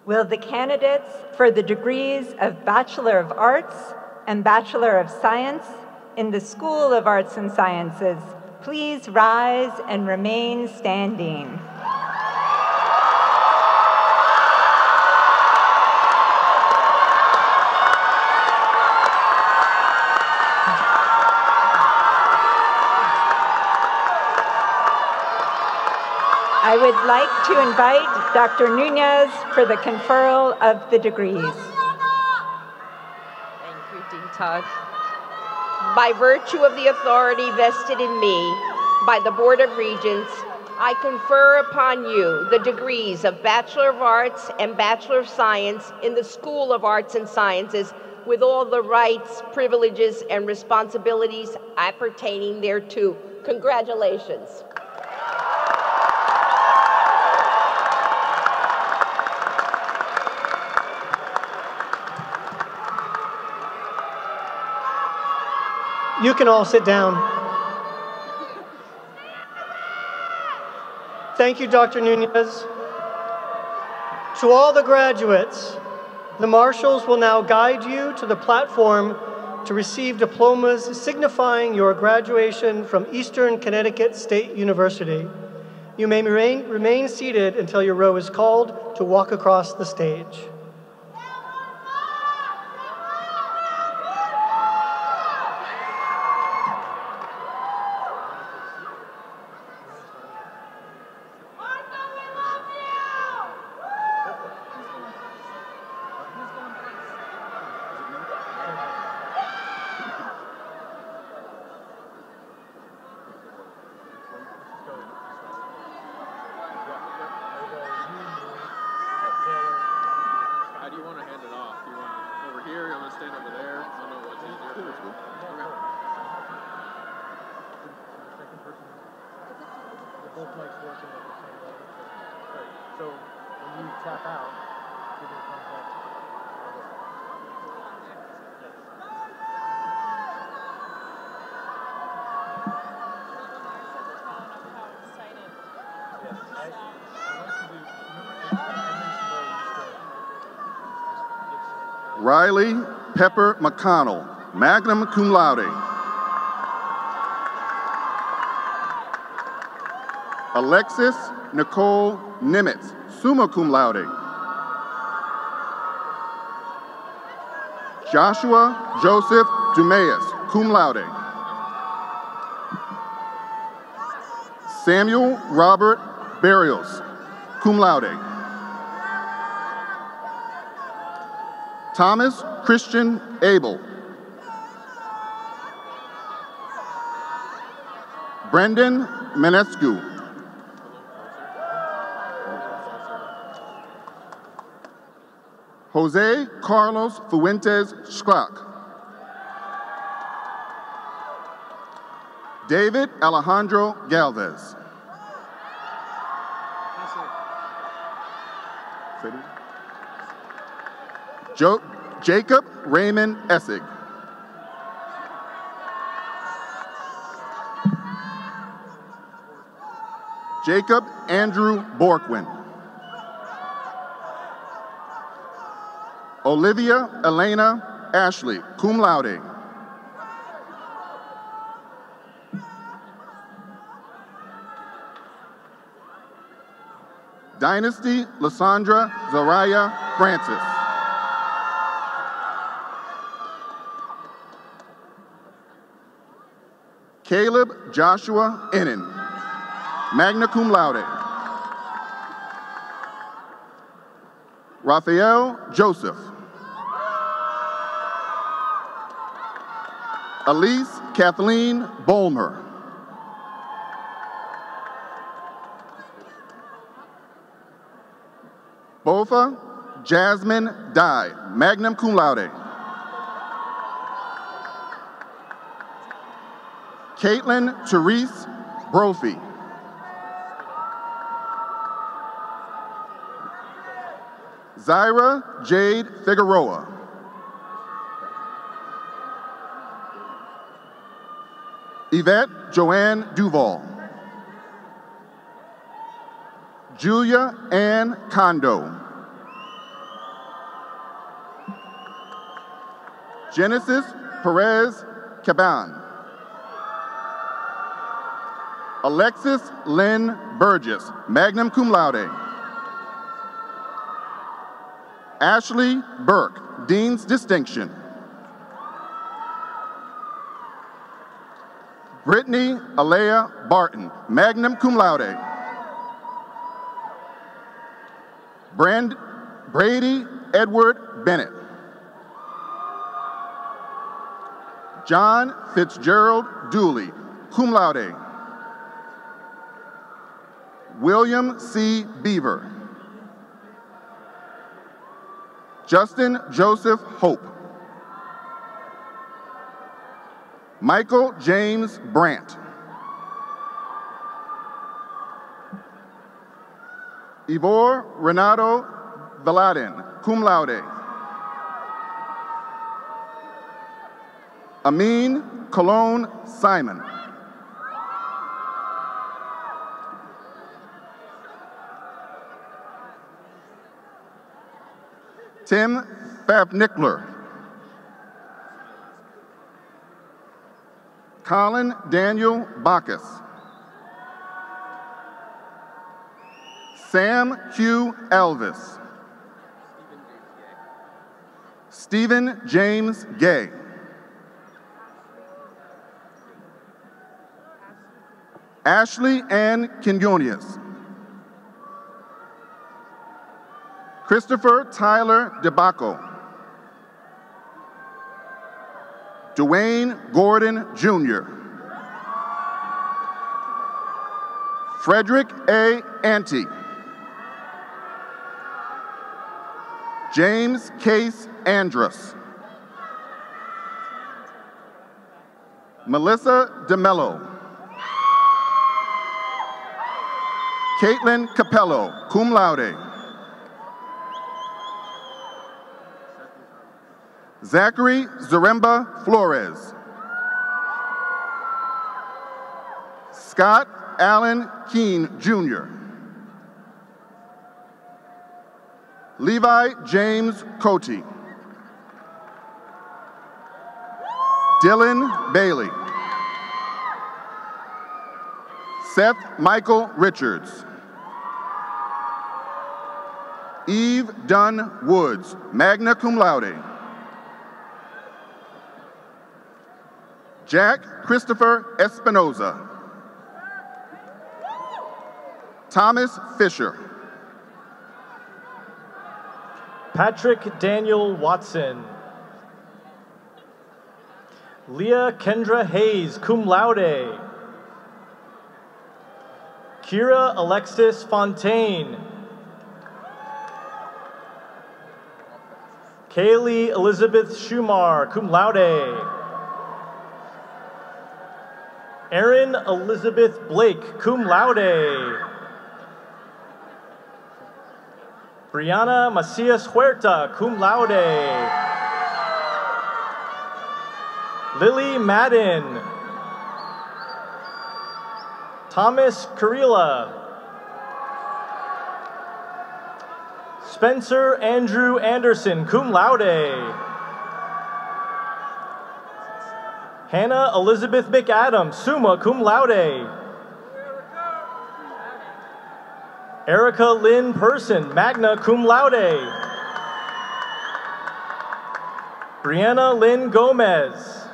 Will the candidates for the degrees of Bachelor of Arts and Bachelor of Science in the School of Arts and Sciences please rise and remain standing? I would like to invite Dr. Nunez for the conferral of the degrees. Thank you, Dean Todd. By virtue of the authority vested in me by the Board of Regents, I confer upon you the degrees of Bachelor of Arts and Bachelor of Science in the School of Arts and Sciences with all the rights, privileges, and responsibilities appertaining thereto. Congratulations. You can all sit down. Thank you, Dr. Nunez. To all the graduates, the marshals will now guide you to the platform to receive diplomas signifying your graduation from Eastern Connecticut State University. You may remain, remain seated until your row is called to walk across the stage. How do you want to hand it off? Do you want it over here? You want to stand over there? I don't know what's easier. Okay. Both mics working at the same level. Right. So when you tap out, give it a thumbs up. Riley Pepper McConnell, magna cum laude. Alexis Nicole Nimitz, summa cum laude. Joshua Joseph Dumeas, cum laude. Samuel Robert Barrios, cum laude. Thomas Christian Abel. Brendan Manescu. Jose Carlos Fuentes Schrock. David Alejandro Galvez. Jo- Jacob Raymond Essig. Jacob Andrew Borkwin. Olivia Elena Ashley, cum laude. Dynasty Lysandra Zaraya Francis. Caleb Joshua Ennen, magna cum laude. Raphael Joseph. Elise Kathleen Bolmer. Bofa Jasmine Dye, magna cum laude. Caitlin Therese Brophy. Zyra Jade Figueroa. Yvette Joanne Duval. Julia Ann Kondo. Genesis Perez Caban. Alexis Lynn Burgess, magna cum laude. Ashley Burke, Dean's Distinction. Brittany Alea Barton, magna cum laude. Brand, Brady Edward Bennett. John Fitzgerald Dooley, cum laude. William C. Beaver. Justin Joseph Hope. Michael James Brandt. Ivor Renato Valadin, cum laude. Amin Cologne Simon. Tim Fafnickler. Colin Daniel Bacchus. Sam Q. Elvis. Stephen James Gay. Ashley Ann Quinones. Christopher Tyler DeBacco. Dwayne Gordon Jr. Frederick A. Ante. James Case Andrus. Melissa DeMello. Caitlin Capello, cum laude. Zachary Zaremba Flores. Scott Allen Keene, Jr. Levi James Cote. Dylan Bailey. Seth Michael Richards. Eve Dunn Woods, magna cum laude. Jack Christopher Espinoza. Thomas Fisher. Patrick Daniel Watson. Leah Kendra Hayes, cum laude. Kira Alexis Fontaine. Kaylee Elizabeth Schumar, cum laude. Erin Elizabeth Blake, cum laude. Brianna Macias Huerta, cum laude. Lily Madden. Thomas Carilla. Spencer Andrew Anderson, cum laude. Hannah Elizabeth McAdams, summa cum laude. Erica Lynn Person, magna cum laude. Brianna Lynn Gomez.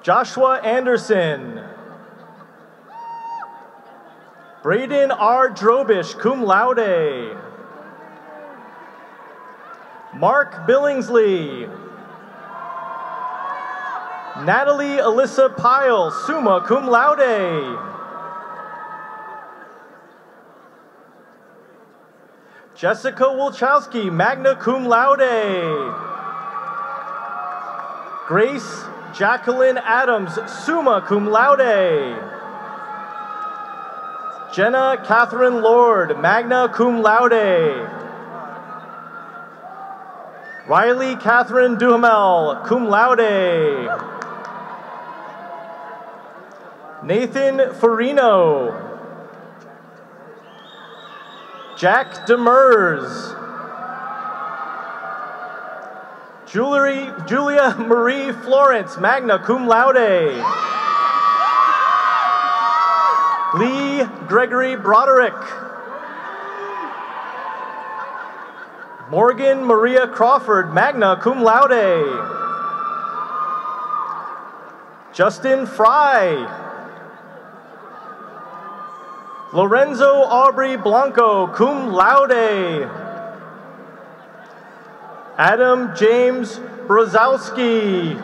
Joshua Anderson. Braden R. Drobish, cum laude. Mark Billingsley. Natalie Alyssa Pyle, summa cum laude. Jessica Wolchowski, magna cum laude. Grace Jacqueline Adams, summa cum laude. Jenna Catherine Lord, magna cum laude. Riley Catherine Duhamel, cum laude. Nathan Farino. Jack Demers. Julie, Julia Marie Florence, magna cum laude. Lee Gregory Broderick. Morgan Maria Crawford, magna cum laude. Justin Fry. Lorenzo Aubrey Blanco, cum laude. Adam James Brzezowski.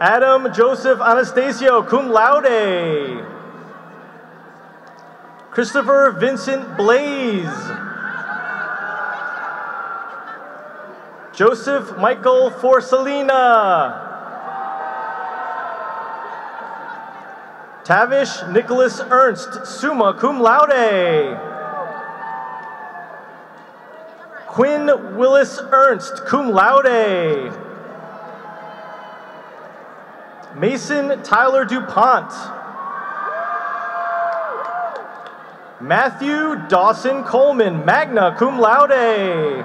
Adam Joseph Anastasio, cum laude. Christopher Vincent Blaze. Joseph Michael Forsalina. Tavish Nicholas Ernst, summa cum laude. Quinn Willis Ernst, cum laude. Mason Tyler DuPont. Matthew Dawson Coleman, magna cum laude.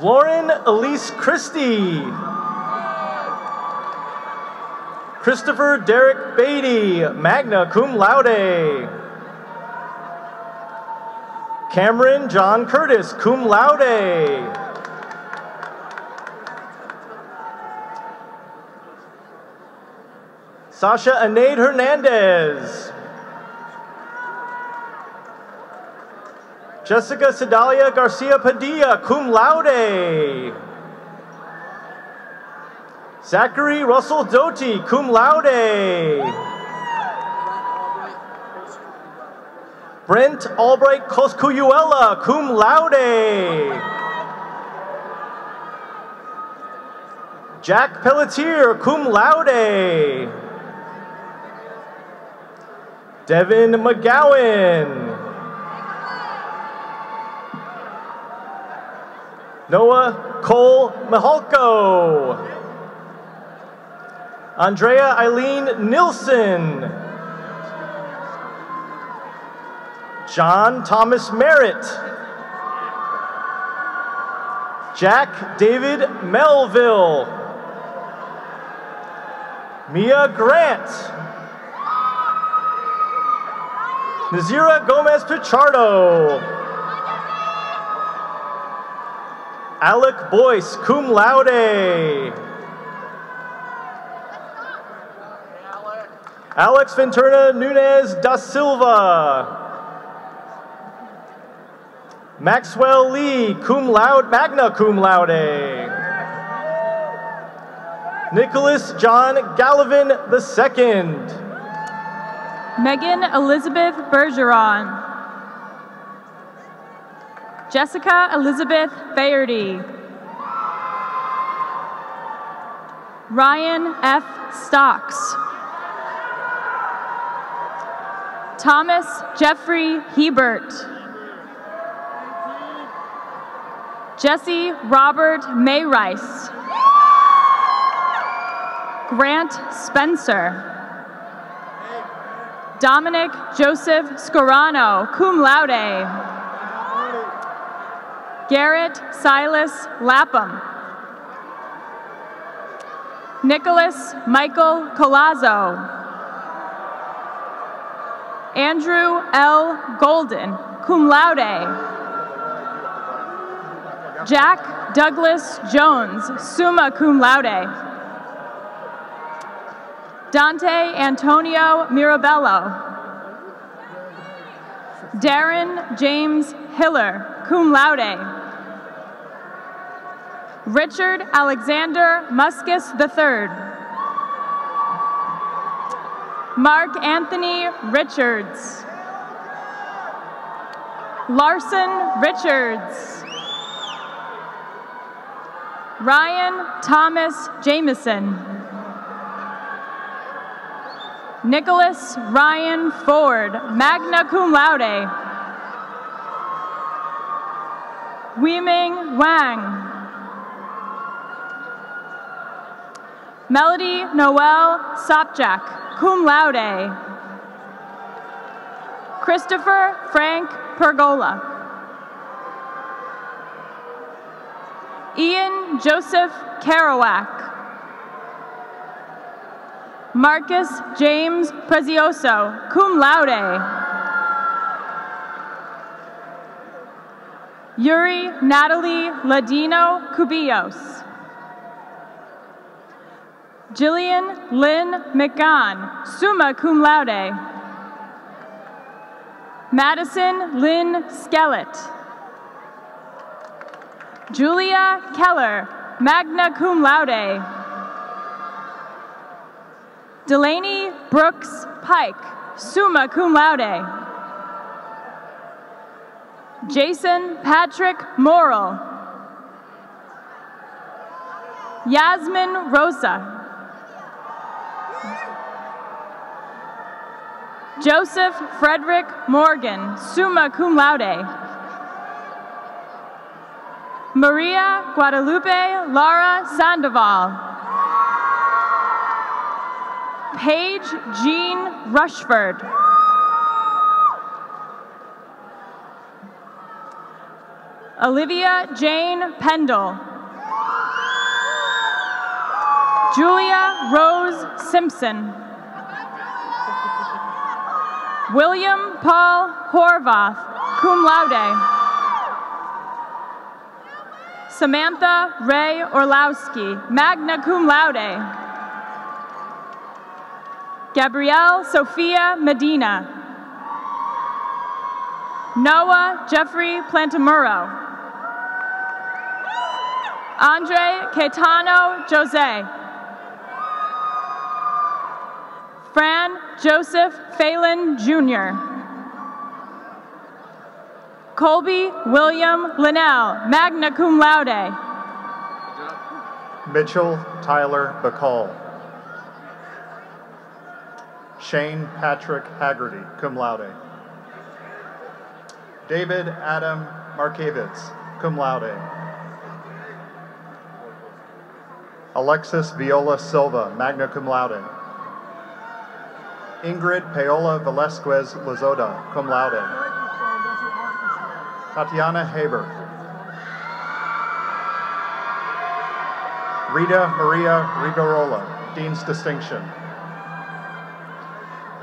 Lauren Elise Christie. Christopher Derek Beatty, magna cum laude. Cameron John Curtis, cum laude. Sasha Anade Hernandez. Jessica Sedalia Garcia Padilla, cum laude. Zachary Russell Doty, cum laude. Brent Albright Coscuyuela, cum laude. Jack Pelletier, cum laude. Devin McGowan. Noah Cole Mihalko. Andrea Eileen Nilsson. John Thomas Merritt. Jack David Melville. Mia Grant. Nazira Gomez Pichardo. Alec Boyce, cum laude. Alex Venturna Nunez da Silva. Maxwell Lee, cum laude, magna cum laude. Nicholas John Gallivan II. Megan Elizabeth Bergeron. Jessica Elizabeth Faherty. Ryan F. Stocks. Thomas Jeffrey Hebert. Jesse Robert Mayrice. Grant Spencer. Dominic Joseph Scorano, cum laude. Garrett Silas Lapham. Nicholas Michael Colazzo. Andrew L. Golden, cum laude. Jack Douglas Jones, summa cum laude. Dante Antonio Mirabello. Darren James Hiller, cum laude. Richard Alexander Muscus III. Mark Anthony Richards. Larson Richards. Ryan Thomas Jameson. Nicholas Ryan Ford, magna cum laude. Weiming Wang. Melody Noel Sopjak, cum laude. Christopher Frank Pergola. Ian Joseph Kerouac. Marcus James Prezioso, cum laude. Yuri Natalie Ladino Cubillos. Jillian Lynn McGon, summa cum laude. Madison Lynn Skellett. Julia Keller, magna cum laude. Delaney Brooks Pike, summa cum laude. Jason Patrick Morrill. Yasmin Rosa. Joseph Frederick Morgan, summa cum laude. Maria Guadalupe Lara Sandoval. Paige Jean Rushford. Olivia Jane Pendle. Julia Rose Simpson. William Paul Horvath, cum laude. Samantha Ray Orlowski, magna cum laude. Gabrielle Sophia Medina. Noah Jeffrey Plantamuro. Andre Caetano Jose. Fran Joseph Phelan Jr. Colby William Linnell, magna cum laude. Mitchell Tyler Bacall. Shane Patrick Haggerty, cum laude. David Adam Markevitz, cum laude. Alexis Viola Silva, magna cum laude. Ingrid Paola Velasquez Lazoda, cum laude. Tatiana Haber. Rita Maria Rigarola, Dean's Distinction.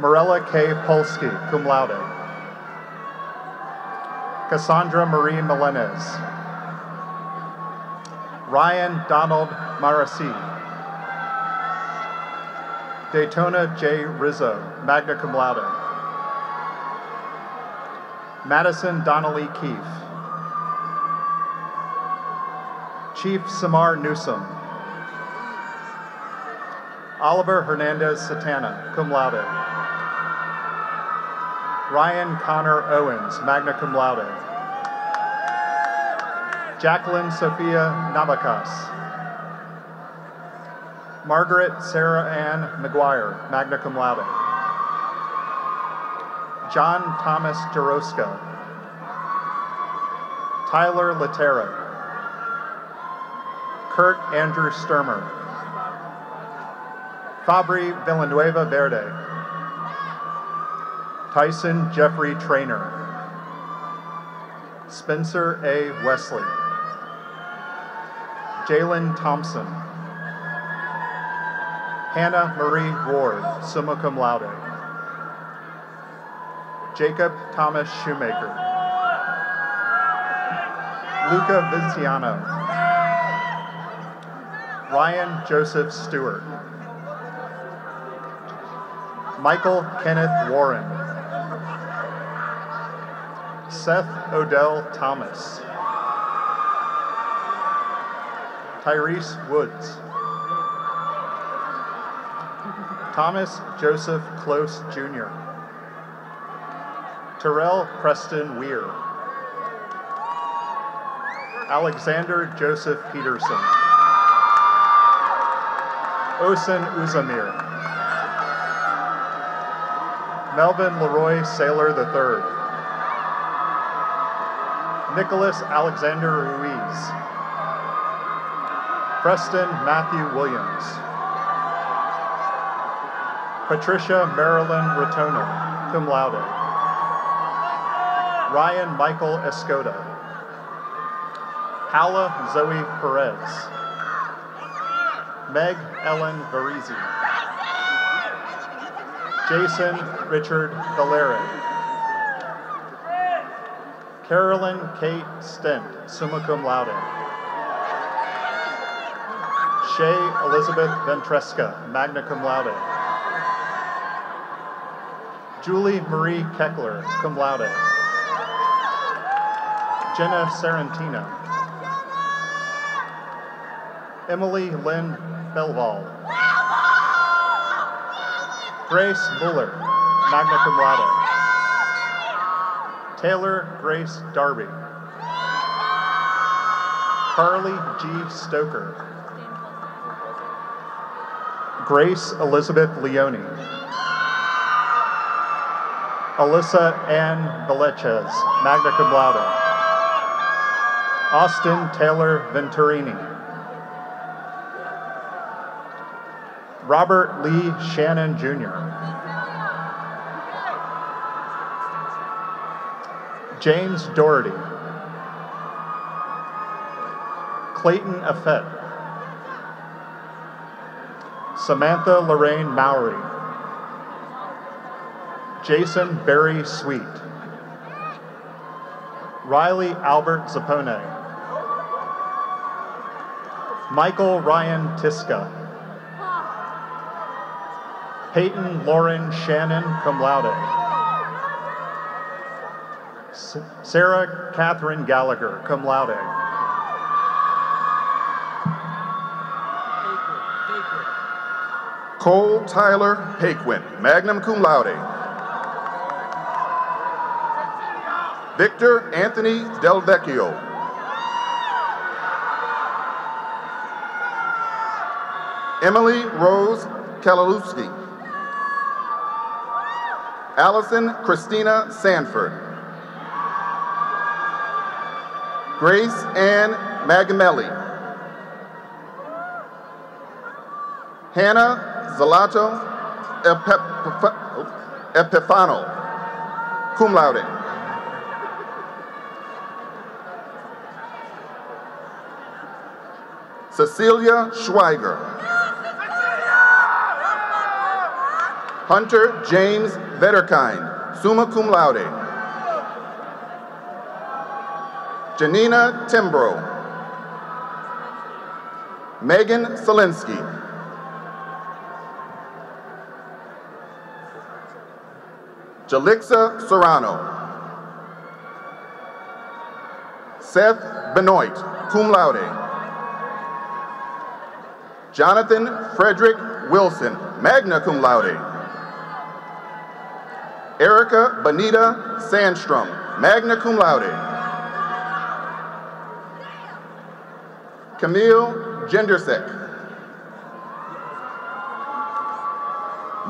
Morella K. Polsky, cum laude. Cassandra Marie Melendez. Ryan Donald Marasi. Daytona J. Rizzo, magna cum laude. Madison Donnelly Keefe. Chief Samar Newsom. Oliver Hernandez Satana, cum laude. Ryan Connor Owens, magna cum laude. Jacqueline Sophia Navakas. Margaret Sarah Ann McGuire, magna cum laude. John Thomas Jaroska. Tyler Latera. Kurt Andrew Sturmer. Fabri Villanueva Verde. Tyson Jeffrey Trainer. Spencer A. Wesley. Jalen Thompson. Hannah Marie Ward, summa cum laude. Jacob Thomas Shoemaker. Luca Vinciano. Ryan Joseph Stewart. Michael Kenneth Warren. Seth Odell Thomas. Tyrese Woods. Thomas Joseph Close Jr. Terrell Preston Weir. Alexander Joseph Peterson. Osen Uzamir. Melvin Leroy Saylor III. Nicholas Alexander Ruiz. Preston Matthew Williams. Patricia Marilyn Rotona, cum laude. Ryan Michael Escoda. Paula Zoe Perez. Meg Ellen Varizi. Jason Richard Valere. Carolyn Kate Stent, summa cum laude. Shay Elizabeth Ventresca, magna cum laude. Julie Marie Keckler, cum laude. Jenna Sarantino. Emily Lynn Belval. Grace Muller, magna cum laude. Taylor Grace Darby. Carly G. Stoker. Grace Elizabeth Leone. Alyssa Ann Velechez, magna cum laude. Austin Taylor Venturini. Robert Lee Shannon Jr. James Doherty. Clayton Affett. Samantha Lorraine Mowry. Jason Barry Sweet. Riley Albert Zappone. Michael Ryan Tiska. Peyton Lauren Shannon, cum laude. S- Sarah Catherine Gallagher, cum laude. Cole Tyler Paquin, magna cum laude. Victor Anthony Del Vecchio. Emily Rose Kalalewski. Allison Christina Sanford. Grace Ann Magamelli. Hannah Zalato Epifano, cum laude. Cecilia Schweiger. Hunter James Vetterkind, summa cum laude. Janina Timbro. Megan Selinsky. Jalixa Serrano. Seth Benoit, cum laude. Jonathan Frederick Wilson, magna cum laude. Erica Bonita Sandstrom, magna cum laude. Camille Gendersek.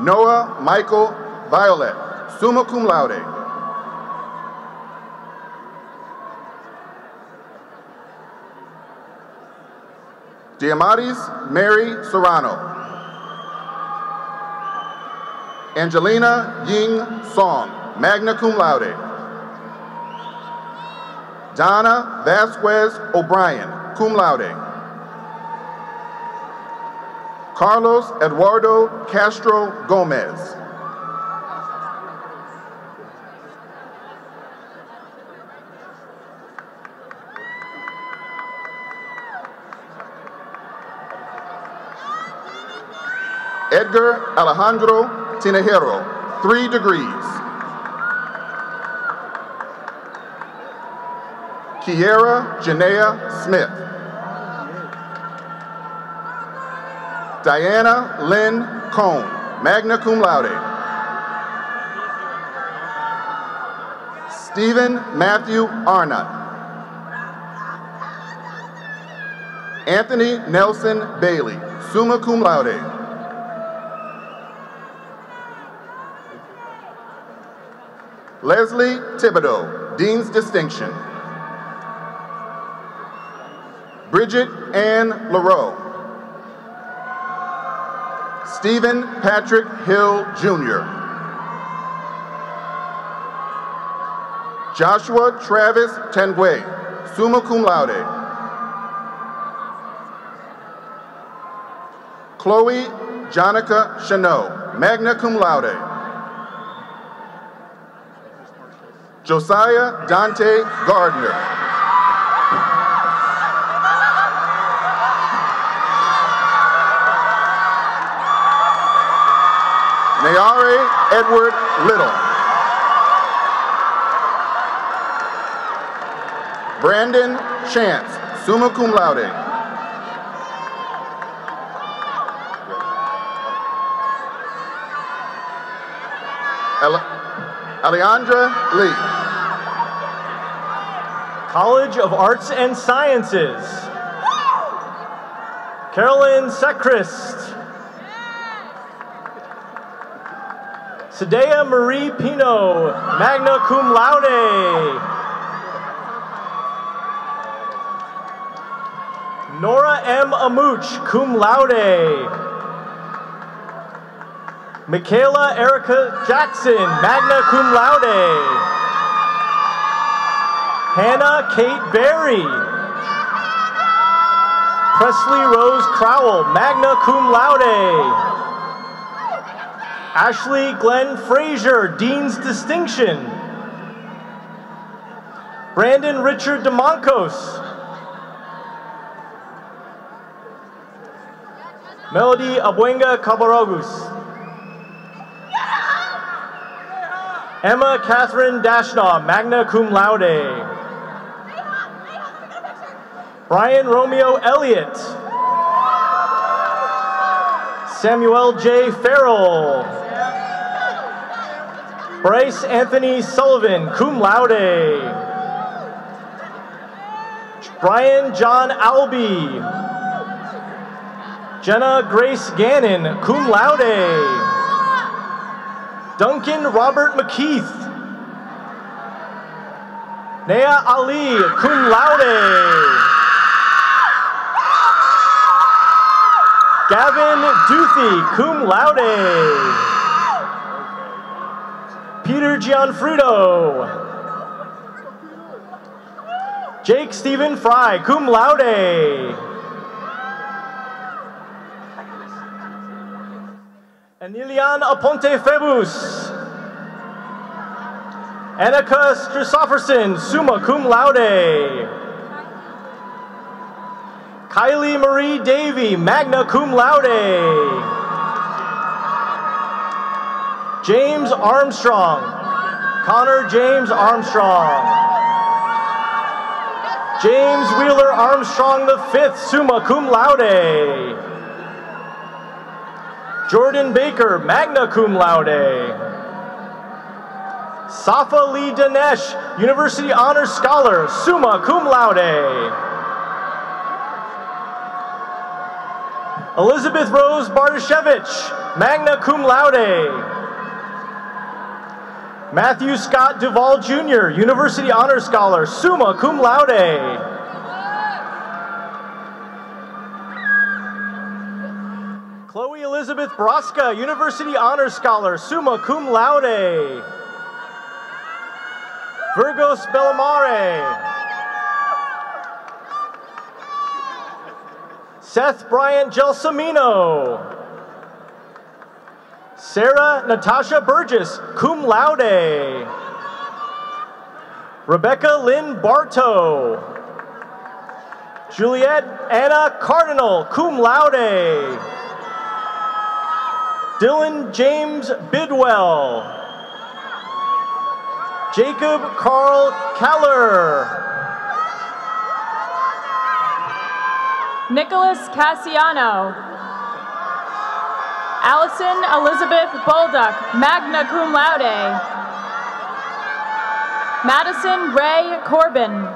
Noah Michael Violet, summa cum laude. Diamatis Mary Serrano. Angelina Ying Song, magna cum laude. Donna Vasquez O'Brien, cum laude. Carlos Eduardo Castro Gomez. Edgar Alejandro Tinajero, three degrees. Kiera Janea Smith. Diana Lynn Cohn, magna cum laude. Stephen Matthew Arnott. Anthony Nelson Bailey, summa cum laude. Leslie Thibodeau, Dean's Distinction. Bridget Ann LaRoe. Stephen Patrick Hill Jr. Joshua Travis Tengue, summa cum laude. Chloe Jonica Chanot, magna cum laude. Josiah Dante Gardner. Nayare Edward Little. Brandon Chance, summa cum laude. Ale- Alejandra Lee. College of Arts and Sciences. Carolyn Sechrist. Sadea Marie Pino, magna cum laude. Nora M. Amuch, cum laude. Michaela Erica Jackson, magna cum laude. Hannah Kate Berry. Presley Rose Crowell, magna cum laude. Ashley Glenn Frazier, Dean's Distinction. Brandon Richard DeMoncos. Melody Abuenga Cabarogus. Emma Catherine Dashnaw, magna cum laude. Brian Romeo Elliott. Samuel J. Farrell. Bryce Anthony Sullivan, cum laude. Brian John Albee. Jenna Grace Gannon, cum laude. Duncan Robert McKeith. Nea Ali, cum laude. Gavin Duthie, cum laude. Peter Gianfrido. Jake Stephen Fry, cum laude. Anilian Aponte Febus. Annika Strasofferson, summa cum laude. Kylie Marie Davy, magna cum laude. James Armstrong, Connor James Armstrong. James Wheeler Armstrong V, summa cum laude. Jordan Baker, magna cum laude. Safa Lee Dinesh, University Honors Scholar, summa cum laude. Elizabeth Rose Bartoshevich, magna cum laude. Matthew Scott Duvall Jr., University Honors Scholar, summa cum laude. Chloe Elizabeth Broska, University Honors Scholar, summa cum laude. Virgo Spellamare. Seth Bryant Gelsomino. Sarah Natasha Burgess, cum laude. Rebecca Lynn Bartow. Juliet Anna Cardinal, cum laude. Dylan James Bidwell. Jacob Carl Keller. Nicholas Cassiano. Allison Elizabeth Bolduck, magna cum laude. Madison Ray Corbin.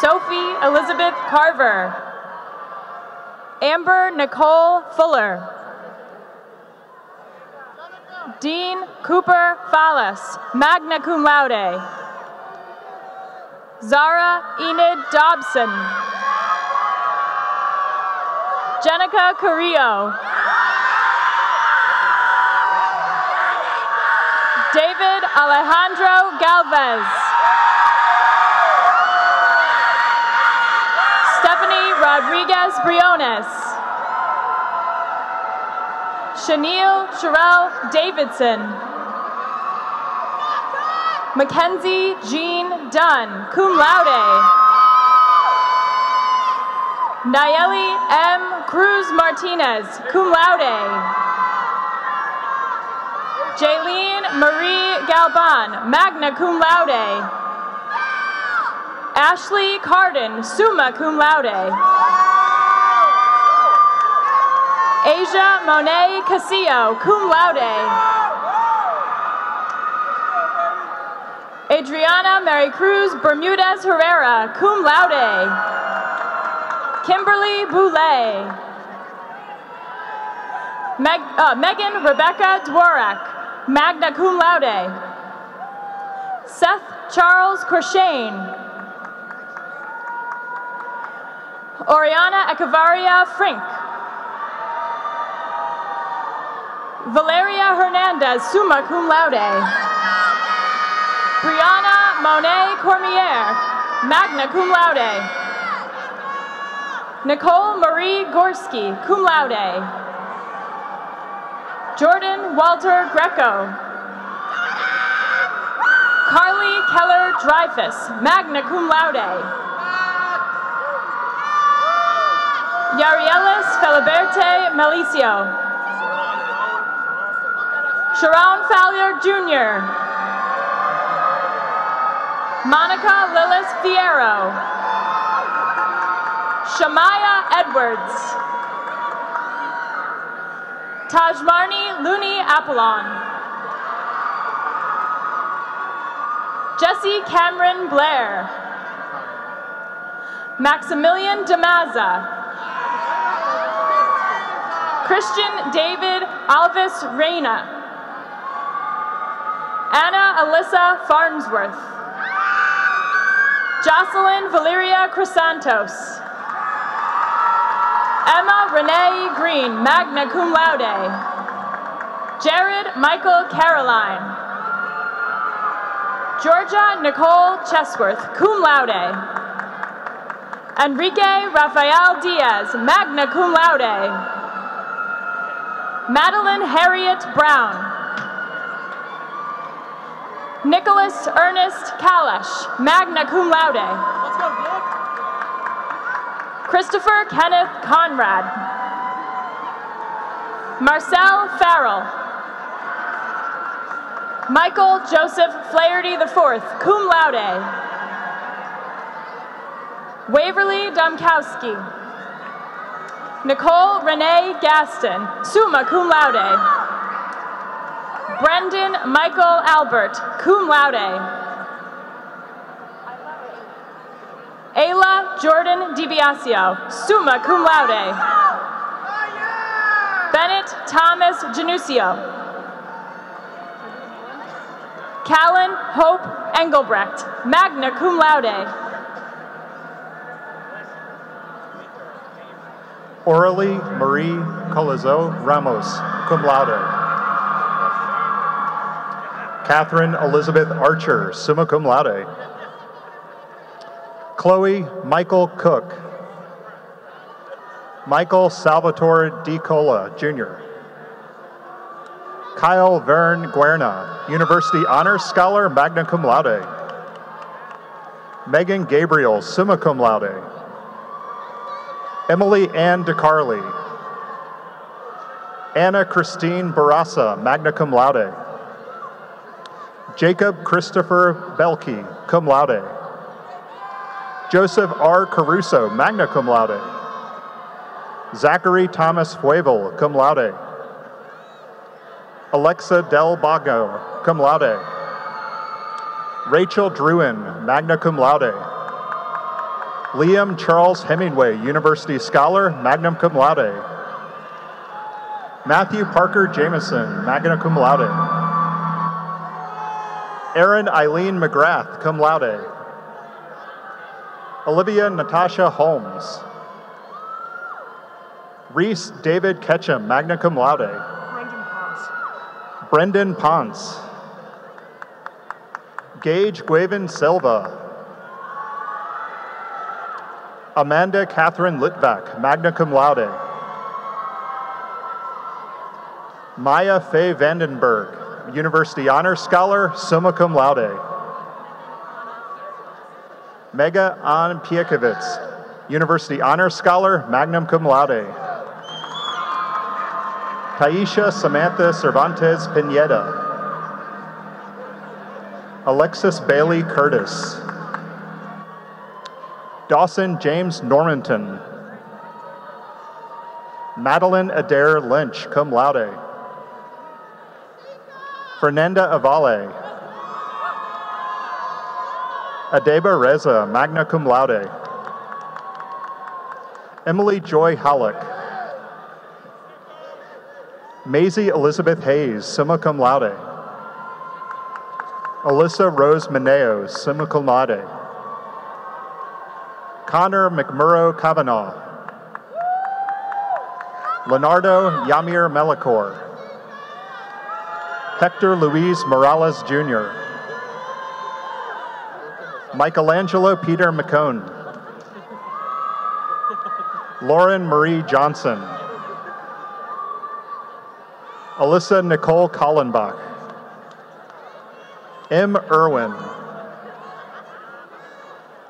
Sophie Elizabeth Carver. Amber Nicole Fuller. Dean Cooper Fallis, magna cum laude. Zara Enid Dobson. Jenica Carrillo. David Alejandro Galvez. Stephanie Rodriguez Briones. Chanel Sherelle Davidson. Mackenzie Jean Dunn, cum laude. Nayeli M. Cruz Martinez, cum laude. Jaylene Marie Galban, magna cum laude. Ashley Carden, summa cum laude. Asia Monet Casillo, cum laude. Adriana Mary Cruz Bermudez Herrera, cum laude. Kimberly Boulay. Meg, uh, Megan Rebecca Dworak, magna cum laude. Seth Charles Corshane. Oriana Echevarria Frink. Valeria Hernandez, summa cum laude. Brianna Monet Cormier, magna cum laude. Nicole Marie Gorski, cum laude. Jordan Walter Greco. Carly Keller Dreyfus, magna cum laude. Yarielis Feliberte Melicio. Sharon Fowler Jr. Monica Lillis Fierro. Shamaya Edwards. Tajmarni Looney Apollon. Jesse Cameron Blair. Maximilian Damaza. Christian David Alvis Reyna. Anna Alyssa Farnsworth. Jocelyn Valeria Crisantos. Renee Green, magna cum laude. Jared Michael Caroline. Georgia Nicole Chesworth, cum laude. Enrique Rafael Diaz, magna cum laude. Madeline Harriet Brown. Nicholas Ernest Kalash, magna cum laude. Christopher Kenneth Conrad. Marcel Farrell. Michael Joseph Flaherty IV, cum laude. Waverly Domkowski. Nicole Renee Gaston, summa cum laude. Brendan Michael Albert, cum laude. Ayla Jordan DiBiasio, summa cum laude. Bennett Thomas Janusio. Callan Hope Engelbrecht, magna cum laude. Orally Marie Colazo Ramos, cum laude. Catherine Elizabeth Archer, summa cum laude. Chloe Michael Cook. Michael Salvatore Di Cola, Jr. Kyle Vern Guerna, University Honors Scholar, magna cum laude. Megan Gabriel, summa cum laude. Emily Ann DeCarly. Anna Christine Barassa, magna cum laude. Jacob Christopher Belke, cum laude. Joseph R. Caruso, magna cum laude. Zachary Thomas Fuevel, cum laude. Alexa Del Bago, cum laude. Rachel Druin, magna cum laude. Liam Charles Hemingway, University Scholar, magna cum laude. Matthew Parker Jameson, magna cum laude. Erin Eileen McGrath, cum laude. Olivia Natasha Holmes. Reese David Ketchum, magna cum laude. Brendan Ponce. Brendan Ponce. Gage Guavin Silva. Amanda Catherine Litvak, magna cum laude. Maya Faye Vandenberg. University Honors Scholar, summa cum laude. Mega An Piekovitz, University Honors Scholar, magna cum laude. Taisha Samantha Cervantes Pineda. Alexis Bailey Curtis. Dawson James Normanton. Madeline Adair Lynch, cum laude. Fernanda Avale. Adeba Reza, magna cum laude. Emily Joy Halleck. Maisie Elizabeth Hayes, summa cum laude. Alyssa Rose Mineo, summa cum laude. Connor McMurrow Kavanaugh. Leonardo Yamir Melikor. Hector Luis Morales Jr. Michelangelo Peter McCone. Lauren Marie Johnson. Alyssa Nicole Collenbach. M. Irwin.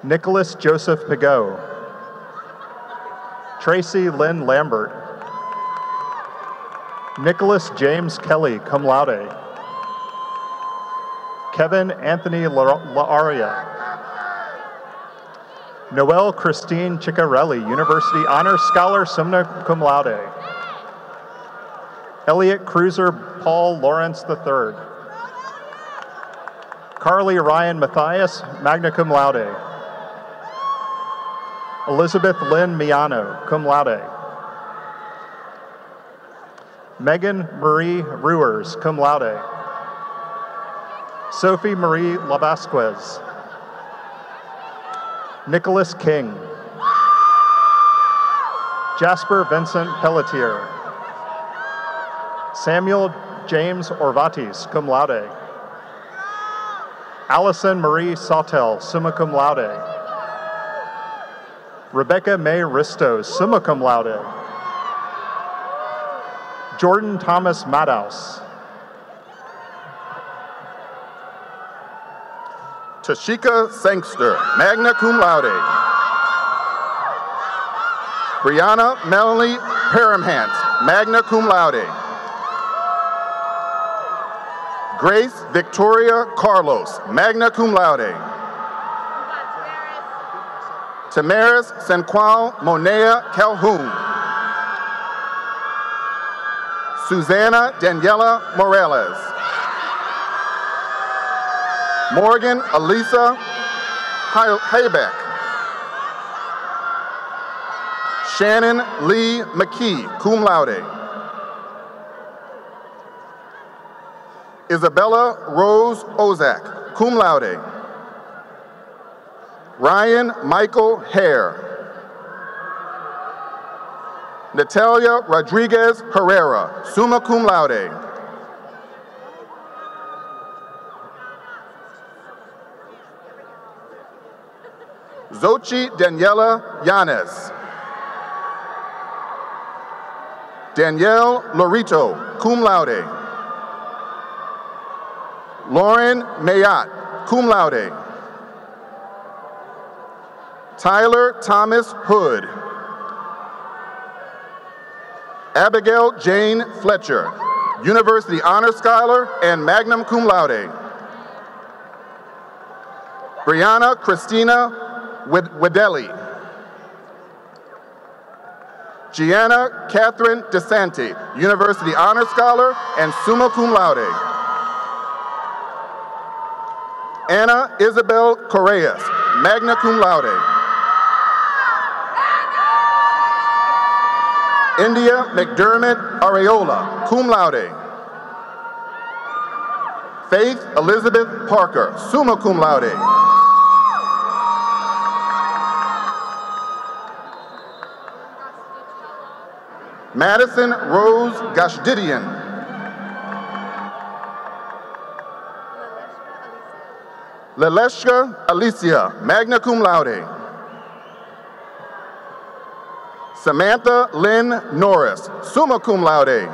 Nicholas Joseph Pigot. Tracy Lynn Lambert. Nicholas James Kelly, cum laude. Kevin Anthony Laaria. Noelle Christine Ciccarelli, University Honor Scholar, summa cum laude. Elliot Cruiser Paul Lawrence III. Carly Ryan Matthias, magna cum laude. Elizabeth Lynn Miano, cum laude. Megan Marie Ruers, cum laude. Sophie Marie Labasquez. Nicholas King. Jasper Vincent Pelletier. Samuel James Orvatis, cum laude. Allison Marie Sautel, summa cum laude. Rebecca May Ristos, summa cum laude. Jordan Thomas Maddouse. Tashika Sangster, magna cum laude. Brianna Melanie Paramhans, magna cum laude. Grace Victoria Carlos, magna cum laude. Tamaris Senqual Monea Calhoun. Susanna Daniela Morales. Morgan Elisa Haybeck. Shannon Lee McKee, cum laude. Isabella Rose Ozak, cum laude. Ryan Michael Hare. Natalia Rodriguez Herrera, summa cum laude. Zochi Daniela Yanes. Danielle Lorito, cum laude. Lauren Mayat, cum laude. Tyler Thomas Hood. Abigail Jane Fletcher, University Honor Scholar and Magnum Cum Laude. Brianna Christina Wedelli. Gianna Catherine DeSanti, University Honor Scholar and Summa Cum Laude. Anna Isabel Correas, magna cum laude. India McDermott Areola, cum laude. Faith Elizabeth Parker, summa cum laude. Madison Rose Gashdidian. Leleshka Alicia, magna cum laude. Samantha Lynn Norris, summa cum laude.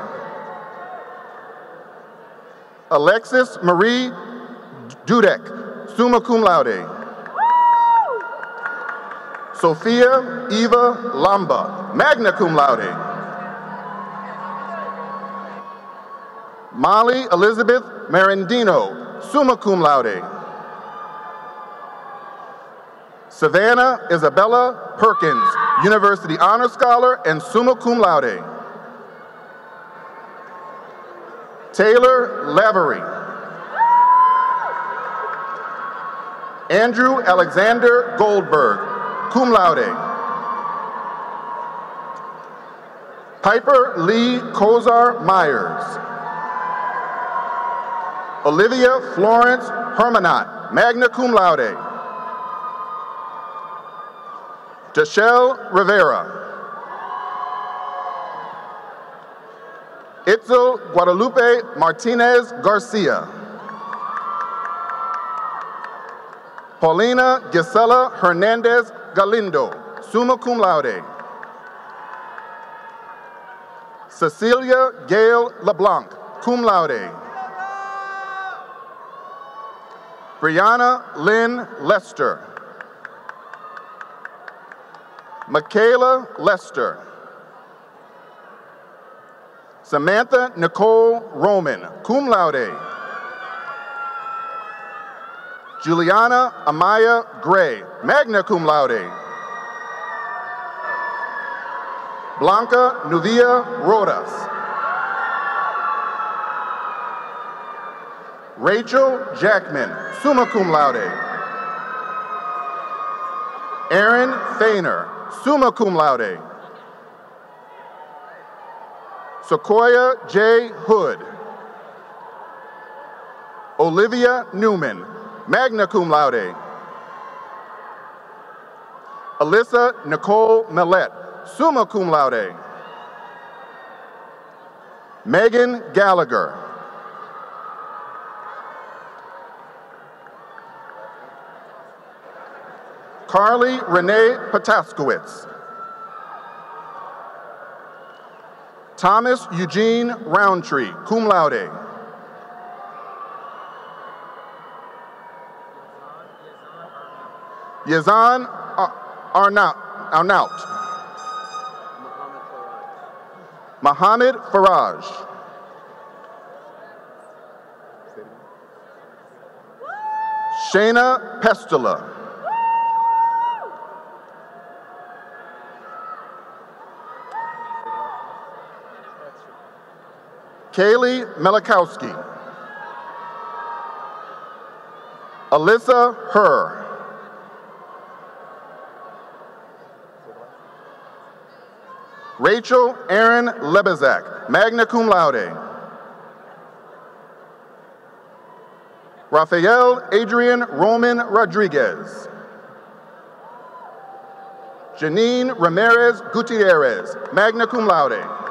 Alexis Marie Dudek, summa cum laude. Sophia Eva Lamba, magna cum laude. Molly Elizabeth Marandino, summa cum laude. Savannah Isabella Perkins, University Honor Scholar and summa cum laude. Taylor Lavery. Andrew Alexander Goldberg, cum laude. Piper Lee Kozar Myers. Olivia Florence Hermanot, magna cum laude. Tashel Rivera. Itzel Guadalupe Martinez Garcia. Paulina Gisela Hernandez Galindo, summa cum laude. Cecilia Gail LeBlanc, cum laude. Brianna Lynn Lester. Michaela Lester. Samantha Nicole Roman, cum laude. Juliana Amaya Gray, magna cum laude. Blanca Nuvia Rodas. Rachel Jackman, summa cum laude. Aaron Thainer, summa cum laude. Sequoia J. Hood. Olivia Newman, magna cum laude. Alyssa Nicole Millet, summa cum laude. Megan Gallagher. Carly Renee Potaskowitz. Thomas Eugene Roundtree, cum laude. Yazan. Arnaut. Mohammed Faraj. Shayna Pestula. Kaylee Melikowski. Alyssa Herr. Rachel Aaron Lebezak, magna cum laude. Rafael Adrian Roman Rodriguez. Janine Ramirez Gutierrez, magna cum laude.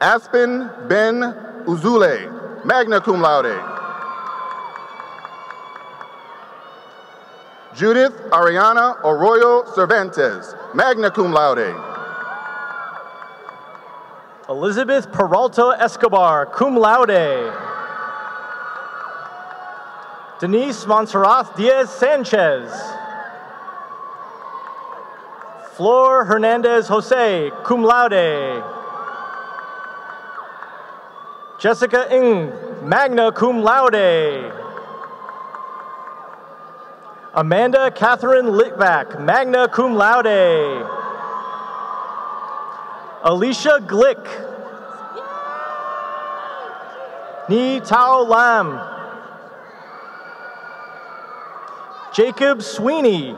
Aspen Ben Uzule, magna cum laude. Judith Ariana Arroyo Cervantes, magna cum laude. Elizabeth Peralta Escobar, cum laude. Denise Montserrat Diaz Sanchez. Flor Hernandez Jose, cum laude. Jessica Ng, magna cum laude. Amanda Catherine Litvak, magna cum laude. Alicia Glick. Ni Tao Lam. Jacob Sweeney.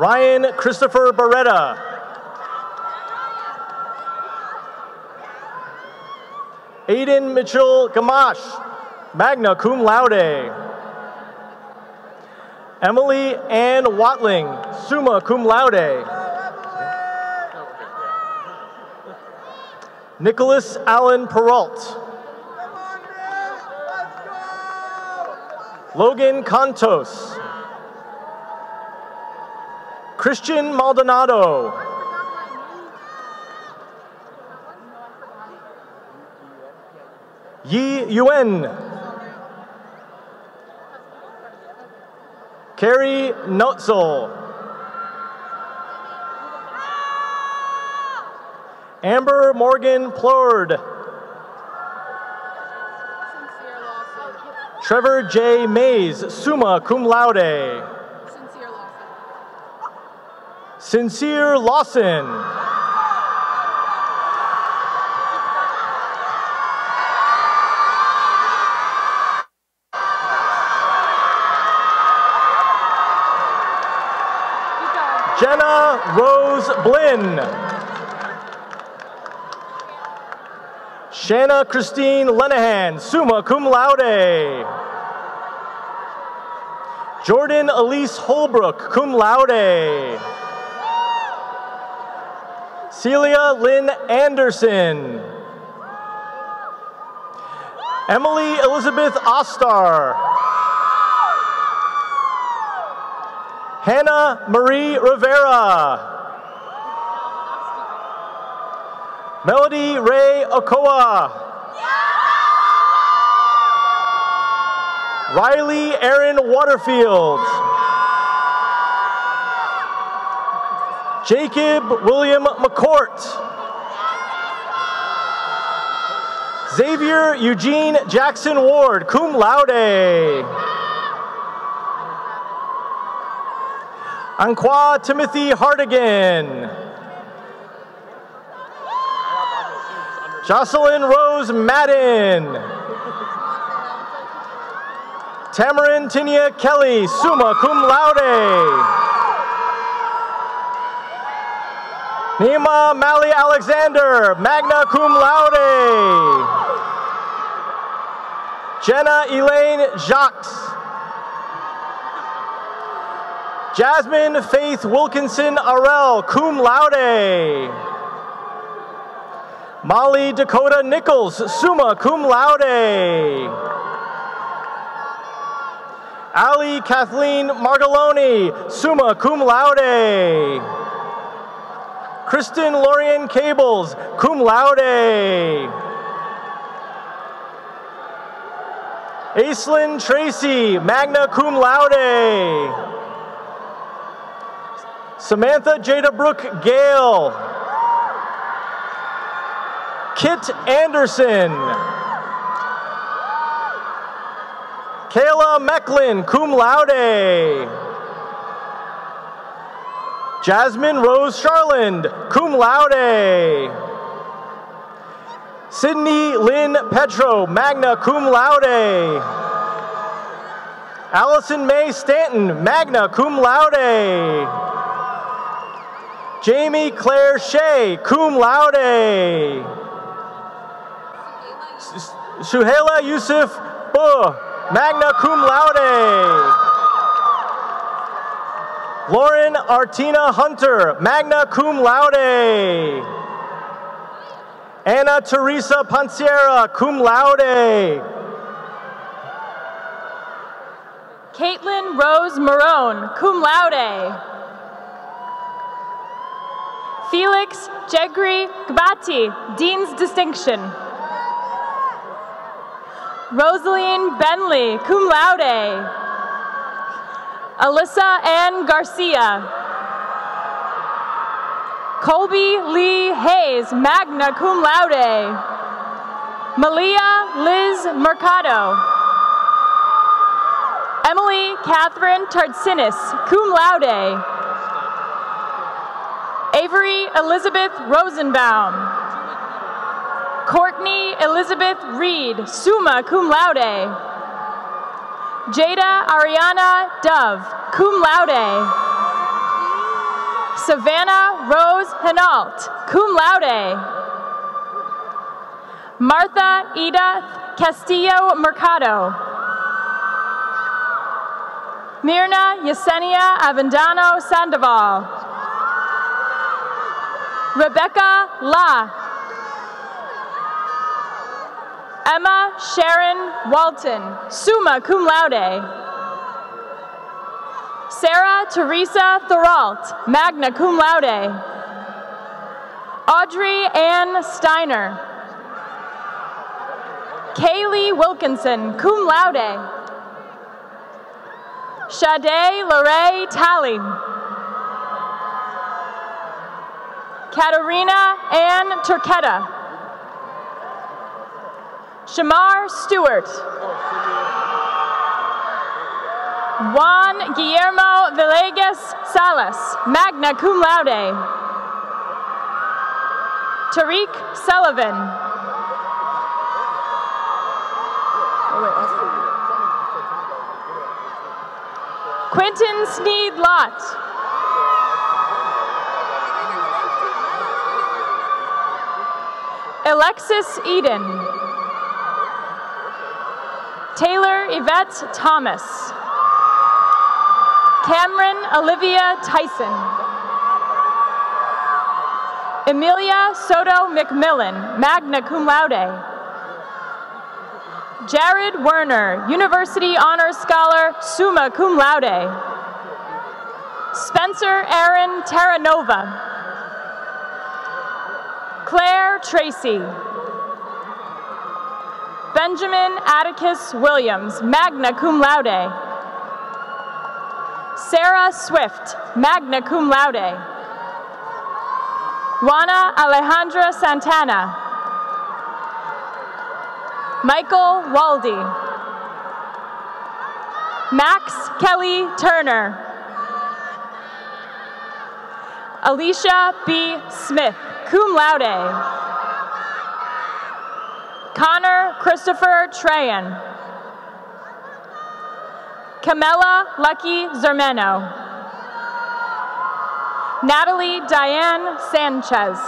Ryan Christopher Beretta. Aiden Mitchell Gamash, magna cum laude. Emily Ann Watling, summa cum laude. Nicholas Allen Peralt. Logan Contos. Christian Maldonado. Yi Yuen. Carrie Notzel. Amber Morgan Plord. Trevor J. Mays, summa cum laude. Sincere Lawson. Jenna Rose Blinn. Shanna Christine Lenahan, summa cum laude. Jordan Elise Holbrook, cum laude. Celia Lynn Anderson. Emily Elizabeth Ostar. Hannah Marie Rivera. Melody Ray Okoa. Riley Aaron Waterfield. Jacob William McCourt. Xavier Eugene Jackson Ward, cum laude. Anqua Timothy Hardigan. Jocelyn Rose Madden. Tamarin Tinia Kelly, summa cum laude. Nima Mali Alexander, magna cum laude. Jenna Elaine Jacques. Jasmine Faith Wilkinson Arel, cum laude. Molly Dakota Nichols, summa cum laude. Ali Kathleen Margoloni, summa cum laude. Kristen Lorian Cables, cum laude. Aislinn Tracy, magna cum laude. Samantha Jada Brooke Gale. Kit Anderson. Kayla Mecklin, cum laude. Jasmine Rose Charland, cum laude. Sydney Lynn Petro, magna cum laude. Allison May Stanton, magna cum laude. Jamie Claire Shea, cum laude. Suhaila Yusuf Buh, magna cum laude. Lauren Artina Hunter, magna cum laude. Anna Teresa Panciera, cum laude. Caitlin Rose Marone, cum laude. Felix Jegri Gbati, Dean's Distinction. Rosaline Benley, cum laude. Alyssa Ann Garcia. Colby Lee Hayes, magna cum laude. Malia Liz Mercado. Emily Catherine Tartsinis, cum laude. Avery Elizabeth Rosenbaum. Courtney Elizabeth Reed, summa cum laude. Jada Ariana Dove, cum laude. Savannah Rose Hinault, cum laude. Martha Edith Castillo Mercado. Mirna Yesenia Avendano Sandoval. Rebecca La. Emma Sharon Walton, summa cum laude. Sarah Teresa Thoralt, magna cum laude. Audrey Ann Steiner. Kaylee Wilkinson, cum laude. Sade Lorraine Talley. Katarina Ann Turquetta. Shamar Stewart. Juan Guillermo Villegas Salas, magna cum laude. Tariq Sullivan. Quentin Sneed Lott. Alexis Eden. Taylor Yvette Thomas. Cameron Olivia Tyson. Emilia Soto McMillan, magna cum laude. Jared Werner, University Honors Scholar, summa cum laude. Spencer Aaron Terranova. Claire Tracy. Benjamin Atticus Williams, magna cum laude. Sarah Swift, magna cum laude. Juana Alejandra Santana. Michael Waldy. Max Kelly Turner. Alicia B. Smith, cum laude. Connor Christopher Trayan. Camilla Lucky Zermeno. Natalie Diane Sanchez.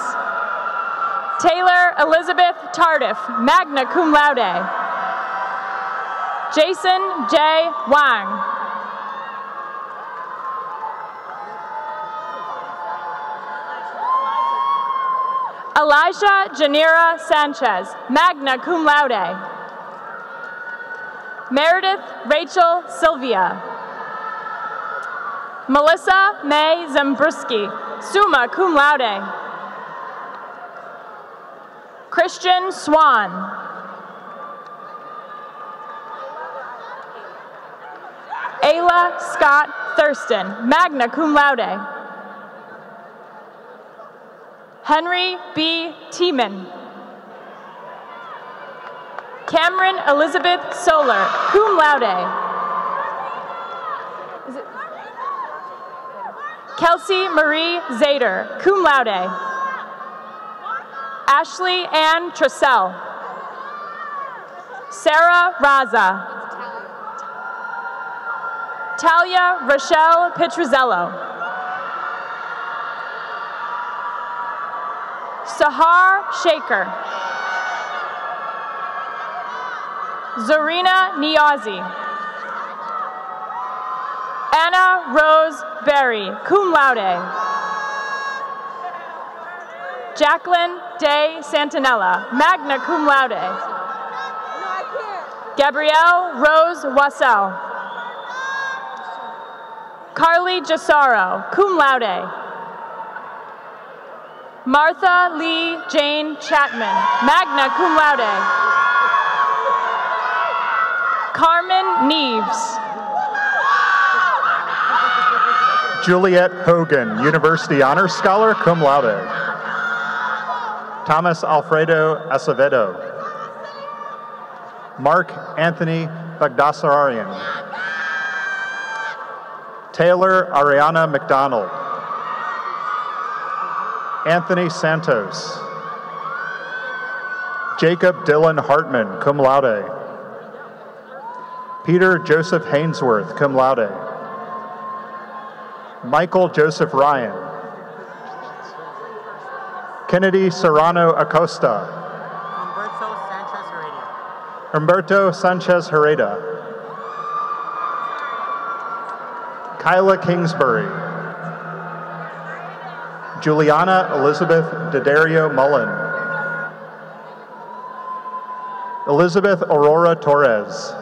Taylor Elizabeth Tardif, magna cum laude. Jason J. Wang. Elijah Janira Sanchez, magna cum laude. Meredith Rachel Sylvia. Melissa May Zembruski, summa cum laude. Christian Swan. Ayla Scott Thurston, magna cum laude. Henry B. Tiemann. Cameron Elizabeth Solar, cum laude. Kelsey Marie Zader, cum laude. Ashley Ann Trussell. Sarah Raza. Talia Rochelle Petruzzello. Sahar Shaker. Zarina Niazi. Anna Rose Berry, cum laude. Jacqueline Day Santinella, magna cum laude. Gabrielle Rose Wassell. Carly Jasaro, cum laude. Martha Lee Jane Chapman, magna cum laude. Carmen Neves. Juliet Hogan, University Honors Scholar, cum laude. Thomas Alfredo Acevedo. Mark Anthony Bagdasaryan. Taylor Ariana McDonald. Anthony Santos. Jacob Dylan Hartman, cum laude. Peter Joseph Hainsworth, cum laude. Michael Joseph Ryan. Kennedy Serrano Acosta. Humberto Sanchez Hereda. Kyla Kingsbury. Juliana Elizabeth Daddario Mullen. Elizabeth Aurora Torres.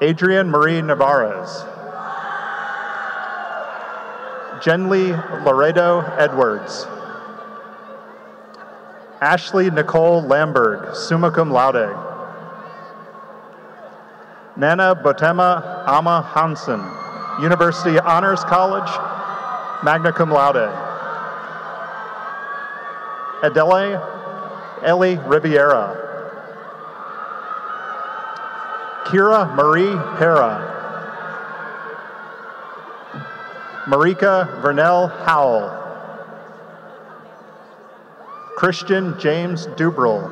Adrian Marie Navarez. Jenly Laredo Edwards. Ashley Nicole Lamberg, summa cum laude. Nana Botema Ama Hansen, University Honors College, magna cum laude. Adele Ellie Riviera. Kira Marie Hera. Marika Vernell Howell. Christian James Dubril.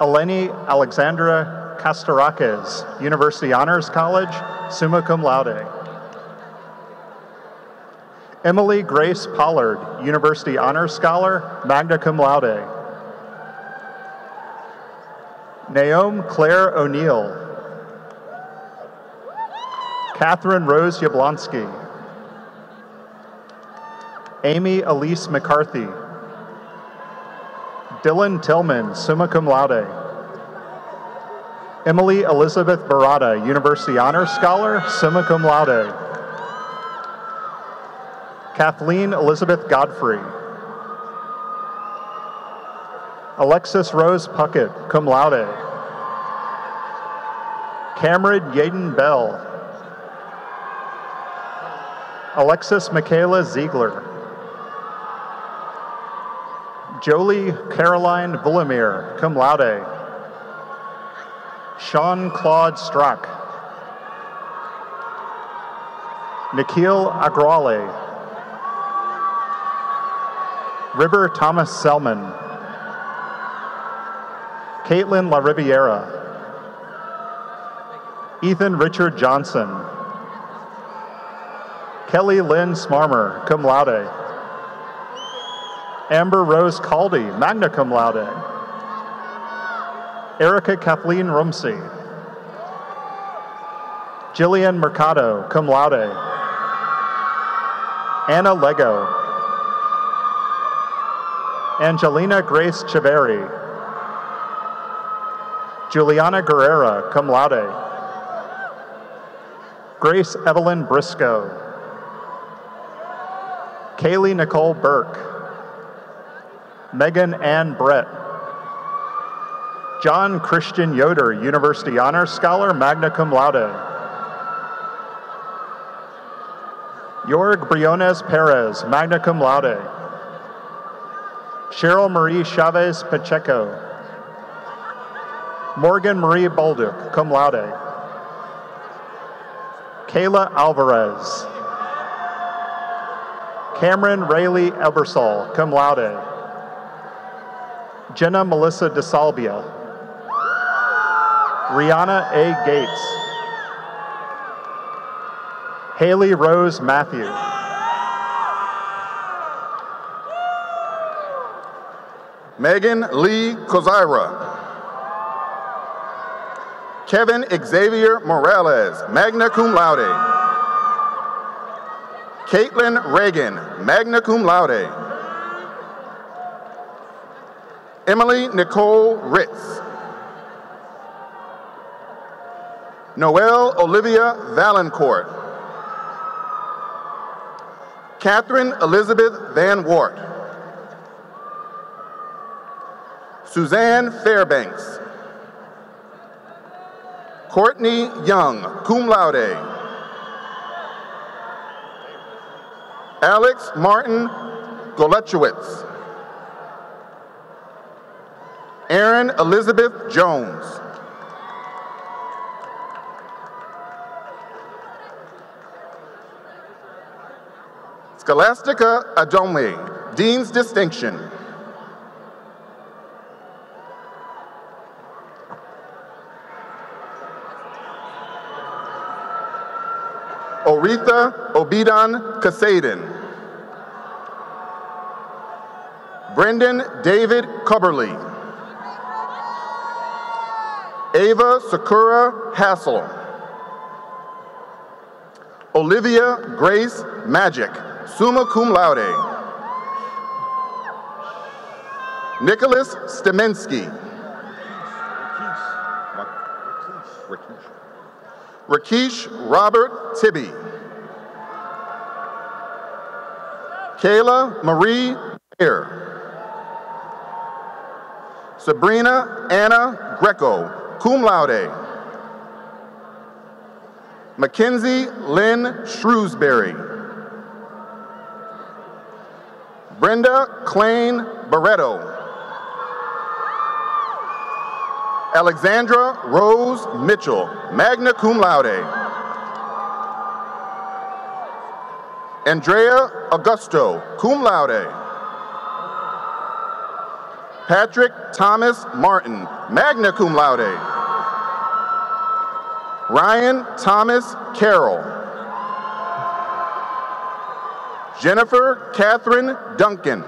Eleni Alexandra Castarakis, University Honors College, summa cum laude. Emily Grace Pollard, University Honors Scholar, magna cum laude. Naomi Claire O'Neill. Catherine Rose Yablonsky. Amy Elise McCarthy. Dylan Tillman, summa cum laude. Emily Elizabeth Barada, University Honors Scholar, summa cum laude. Kathleen Elizabeth Godfrey. Alexis Rose Puckett, cum laude. Cameron Yaden Bell. Alexis Michaela Ziegler. Jolie Caroline Villamir, cum laude. Sean Claude Strack. Nikhil Agrawale. River Thomas Selman. Caitlin La Riviera. Ethan Richard Johnson. Kelly Lynn Smarmer, cum laude. Amber Rose Caldy, magna cum laude. Erica Kathleen Rumsey. Jillian Mercado, cum laude. Anna Lego. Angelina Grace Chivari. Juliana Guerrera, cum laude. Grace Evelyn Briscoe. Kaylee Nicole Burke. Megan Ann Brett. John Christian Yoder, University Honors Scholar, magna cum laude. Jorg Briones Perez, magna cum laude. Cheryl Marie Chavez Pacheco. Morgan Marie Balduc, cum laude. Kayla Alvarez. Cameron Rayleigh Ebersol, cum laude. Jenna Melissa DeSalbia. Rihanna A. Gates. Haley Rose Matthew. Megan Lee Kozira. Kevin Xavier Morales, magna cum laude. Caitlin Reagan, magna cum laude. Emily Nicole Ritz. Noelle Olivia Valancourt. Catherine Elizabeth Van Wart. Suzanne Fairbanks. Courtney Young, cum laude. Alex Martin Golechowitz. Erin Elizabeth Jones. Scholastica Adome, Dean's Distinction. Oretha Obidan Kasaden. Brendan David Cubberly. Ava Sakura Hassel. Olivia Grace Magic, summa cum laude. Nicholas Stemensky. Rakesh Robert Tibby. Kayla Marie Bayer. Sabrina Anna Greco, cum laude. Mackenzie Lynn Shrewsbury. Brenda Klein Barreto. Alexandra Rose Mitchell, magna cum laude. Andrea Augusto, cum laude. Patrick Thomas Martin, magna cum laude. Ryan Thomas Carroll. Jennifer Catherine Duncan.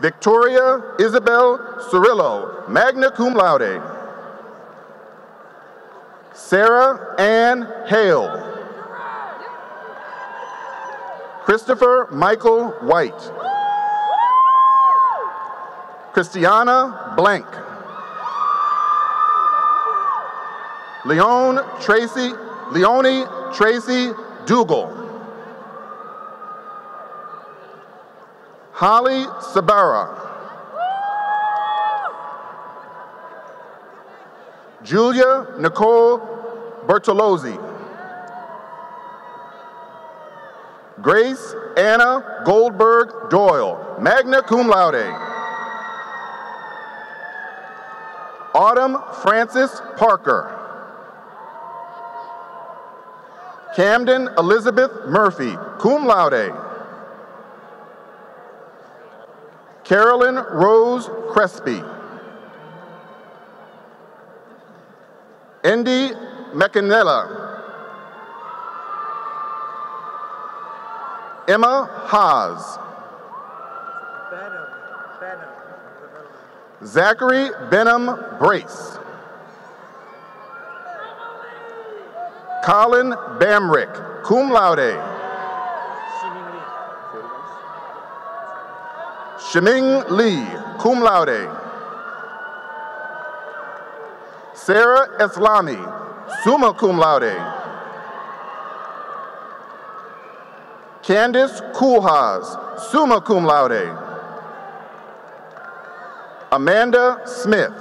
Victoria Isabel Cirillo, magna cum laude. Sarah Ann Hale. Christopher Michael White. Christiana Blank. Leon Tracy, Leonie Tracy Dougal. Holly Sabara. Julia Nicole Bertolozzi. Grace Anna Goldberg Doyle, magna cum laude. Autumn Francis Parker. Camden Elizabeth Murphy, cum laude. Carolyn Rose Crespi. Indy McAnella. Emma Haas. Zachary Benham Brace. Colin Bamrick, cum laude. Shiming Lee, cum laude. Sarah Eslami, summa cum laude. Candice Coolhaas, summa cum laude. Amanda Smith.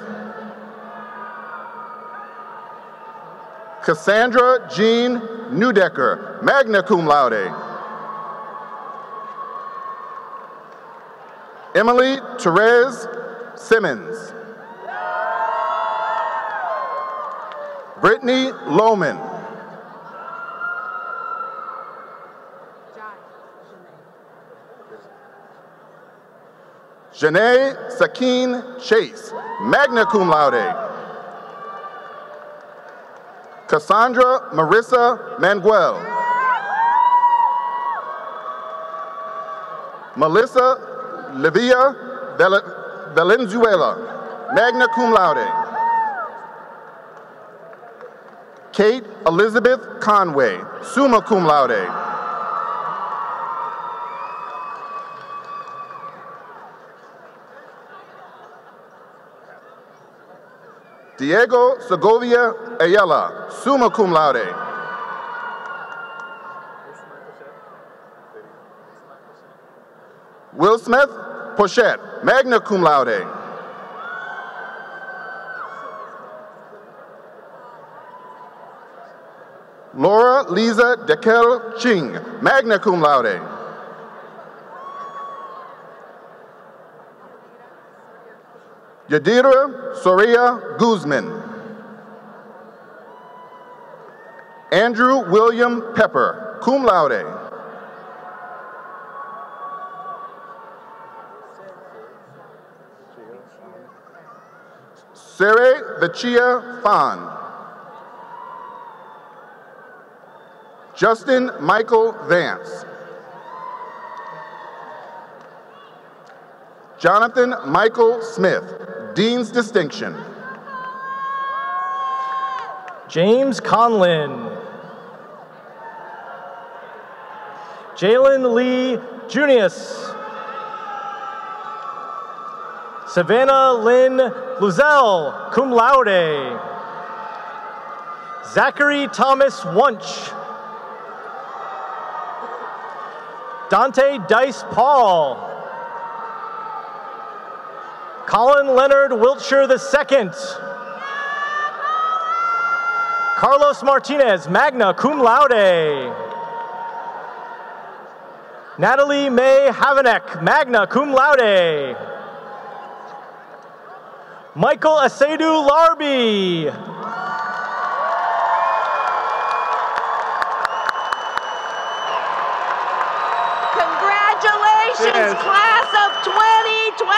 Cassandra Jean Newdecker, magna cum laude. Emily Therese Simmons. Brittany Lohman. Janae Sakine Chase, magna cum laude. Cassandra Marissa Manuel. Melissa Livia Valenzuela, magna cum laude. Kate Elizabeth Conway, summa cum laude. Diego Segovia Ayala, summa cum laude. Will Smith Pochette, magna cum laude. Laura Lisa Dekel Ching, magna cum laude. Yadira Soria Guzman. Andrew William Pepper, cum laude. Sere Vachia Fan. Justin Michael Vance. Jonathan Michael Smith, Dean's Distinction. James Conlin. Jalen Lee Junius. Savannah Lynn Luzelle, cum laude. Zachary Thomas Wunsch. Dante Dice Paul. Colin Leonard Wiltshire II. Carlos Martinez, magna cum laude. Natalie May Havanek, magna cum laude. Michael Asedu Larby. Congratulations, Yes. class of 2023!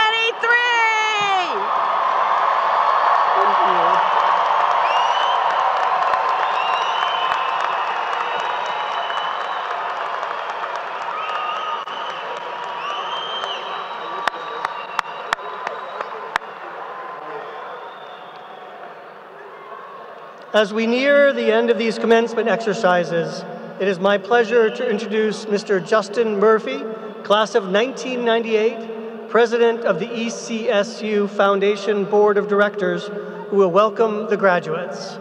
As we near the end of these commencement exercises, it is my pleasure to introduce Mr. Justin Murphy, class of 1998, president of the ECSU Foundation Board of Directors, who will welcome the graduates.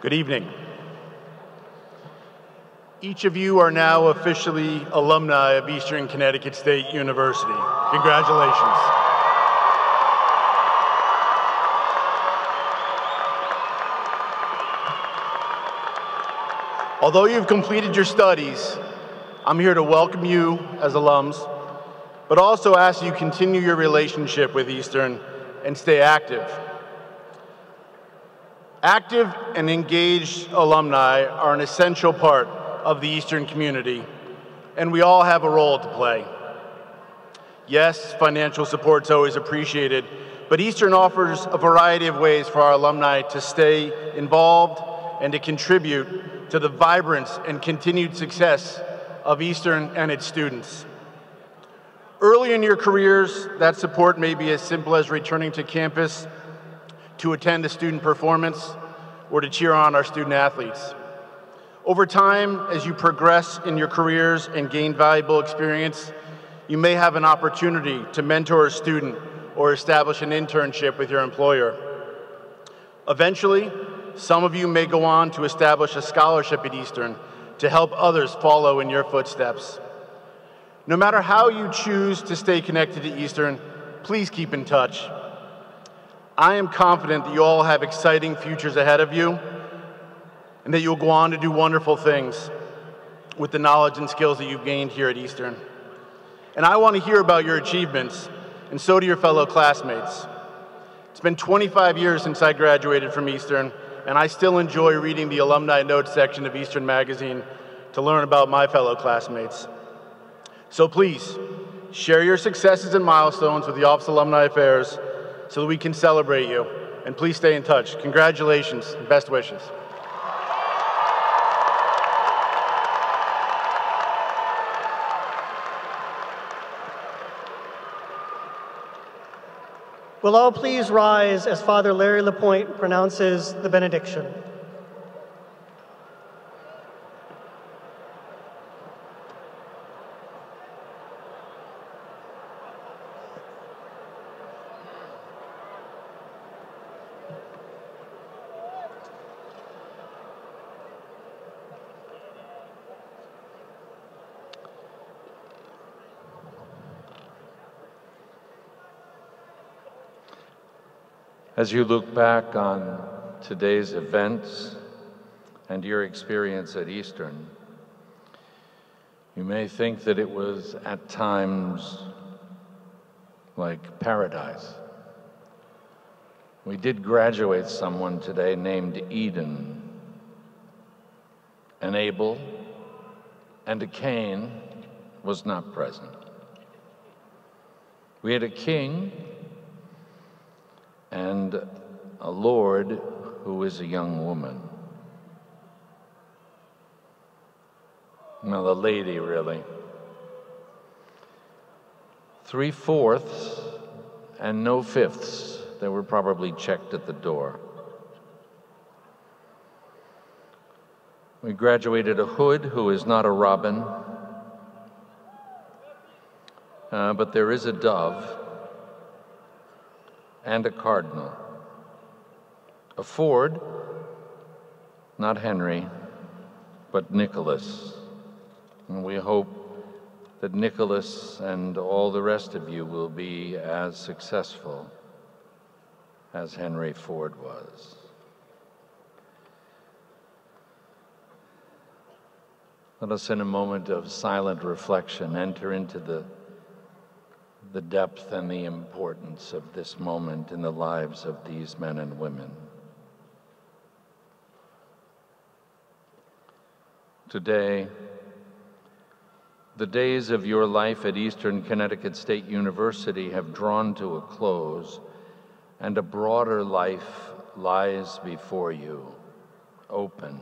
Good evening. Each of you are now officially alumni of Eastern Connecticut State University. Congratulations. Although you've completed your studies, I'm here to welcome you as alums, but also ask you continue your relationship with Eastern and stay active. Active and engaged alumni are an essential part of the Eastern community, and we all have a role to play. Yes, financial support is always appreciated, but Eastern offers a variety of ways for our alumni to stay involved and to contribute to the vibrance and continued success of Eastern and its students. Early in your careers, that support may be as simple as returning to campus to attend a student performance or to cheer on our student athletes. Over time, as you progress in your careers and gain valuable experience, you may have an opportunity to mentor a student or establish an internship with your employer. Eventually, some of you may go on to establish a scholarship at Eastern to help others follow in your footsteps. No matter how you choose to stay connected to Eastern, please keep in touch. I am confident that you all have exciting futures ahead of you and that you'll go on to do wonderful things with the knowledge and skills that you've gained here at Eastern. And I want to hear about your achievements, and so do your fellow classmates. It's been 25 years since I graduated from Eastern, and I still enjoy reading the alumni notes section of Eastern Magazine to learn about my fellow classmates. So please, share your successes and milestones with the Office of Alumni Affairs so that we can celebrate you. And please stay in touch. Congratulations and best wishes. Will all please rise as Father Larry Lapointe pronounces the benediction? As you look back on today's events and your experience at Eastern, you may think that it was at times like paradise. We did graduate someone today named Eden, an Abel and a Cain was not present. We had a king and a lord who is a young woman. Well, a lady, really. Three fourths and no fifths. They were probably checked at the door. We graduated a hood who is not a robin, uh, but there is a dove and a cardinal. A Ford, not Henry, but Nicholas. And we hope that Nicholas and all the rest of you will be as successful as Henry Ford was. Let us, in a moment of silent reflection, enter into the the depth and the importance of this moment in the lives of these men and women. Today, the days of your life at Eastern Connecticut State University have drawn to a close, and a broader life lies before you, open.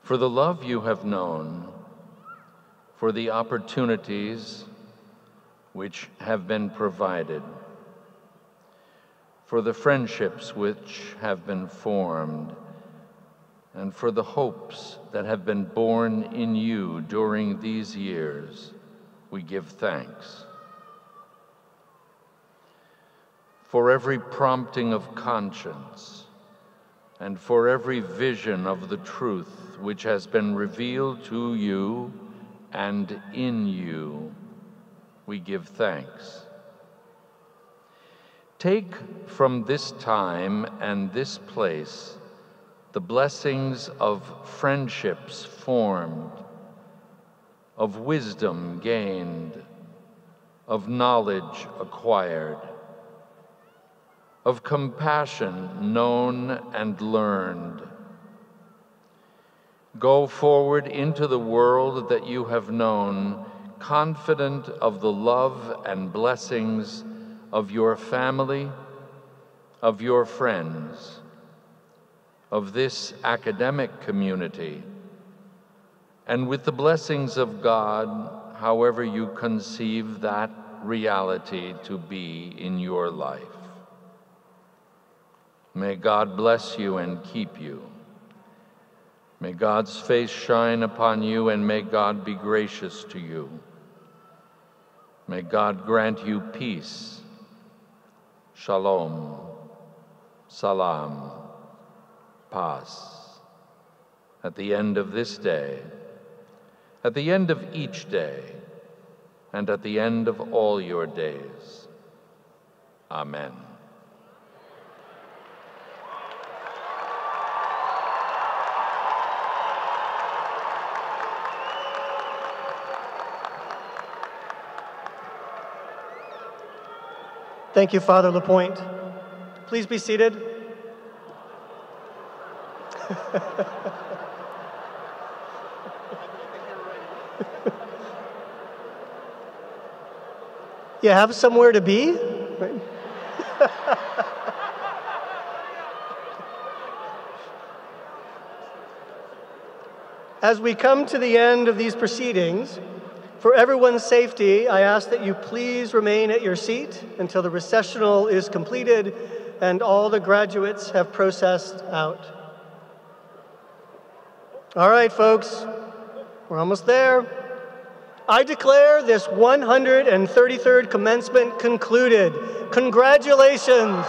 For the love you have known, for the opportunities which have been provided, for the friendships which have been formed, and for the hopes that have been born in you during these years, we give thanks. For every prompting of conscience, and for every vision of the truth which has been revealed to you and in you, we give thanks. Take from this time and this place the blessings of friendships formed, of wisdom gained, of knowledge acquired, of compassion known and learned. Go forward into the world that you have known confident of the love and blessings of your family, of your friends, of this academic community, and with the blessings of God, however you conceive that reality to be in your life. May God bless you and keep you. May God's face shine upon you and may God be gracious to you. May God grant you peace, shalom, salam, paz. At the end of this day, at the end of each day, and at the end of all your days. Amen. Thank you, Father LaPointe. Please be seated. you have somewhere to be? As we come to the end of these proceedings, for everyone's safety, I ask that you please remain at your seat until the recessional is completed and all the graduates have processed out. All right, folks, we're almost there. I declare this 133rd commencement concluded. Congratulations.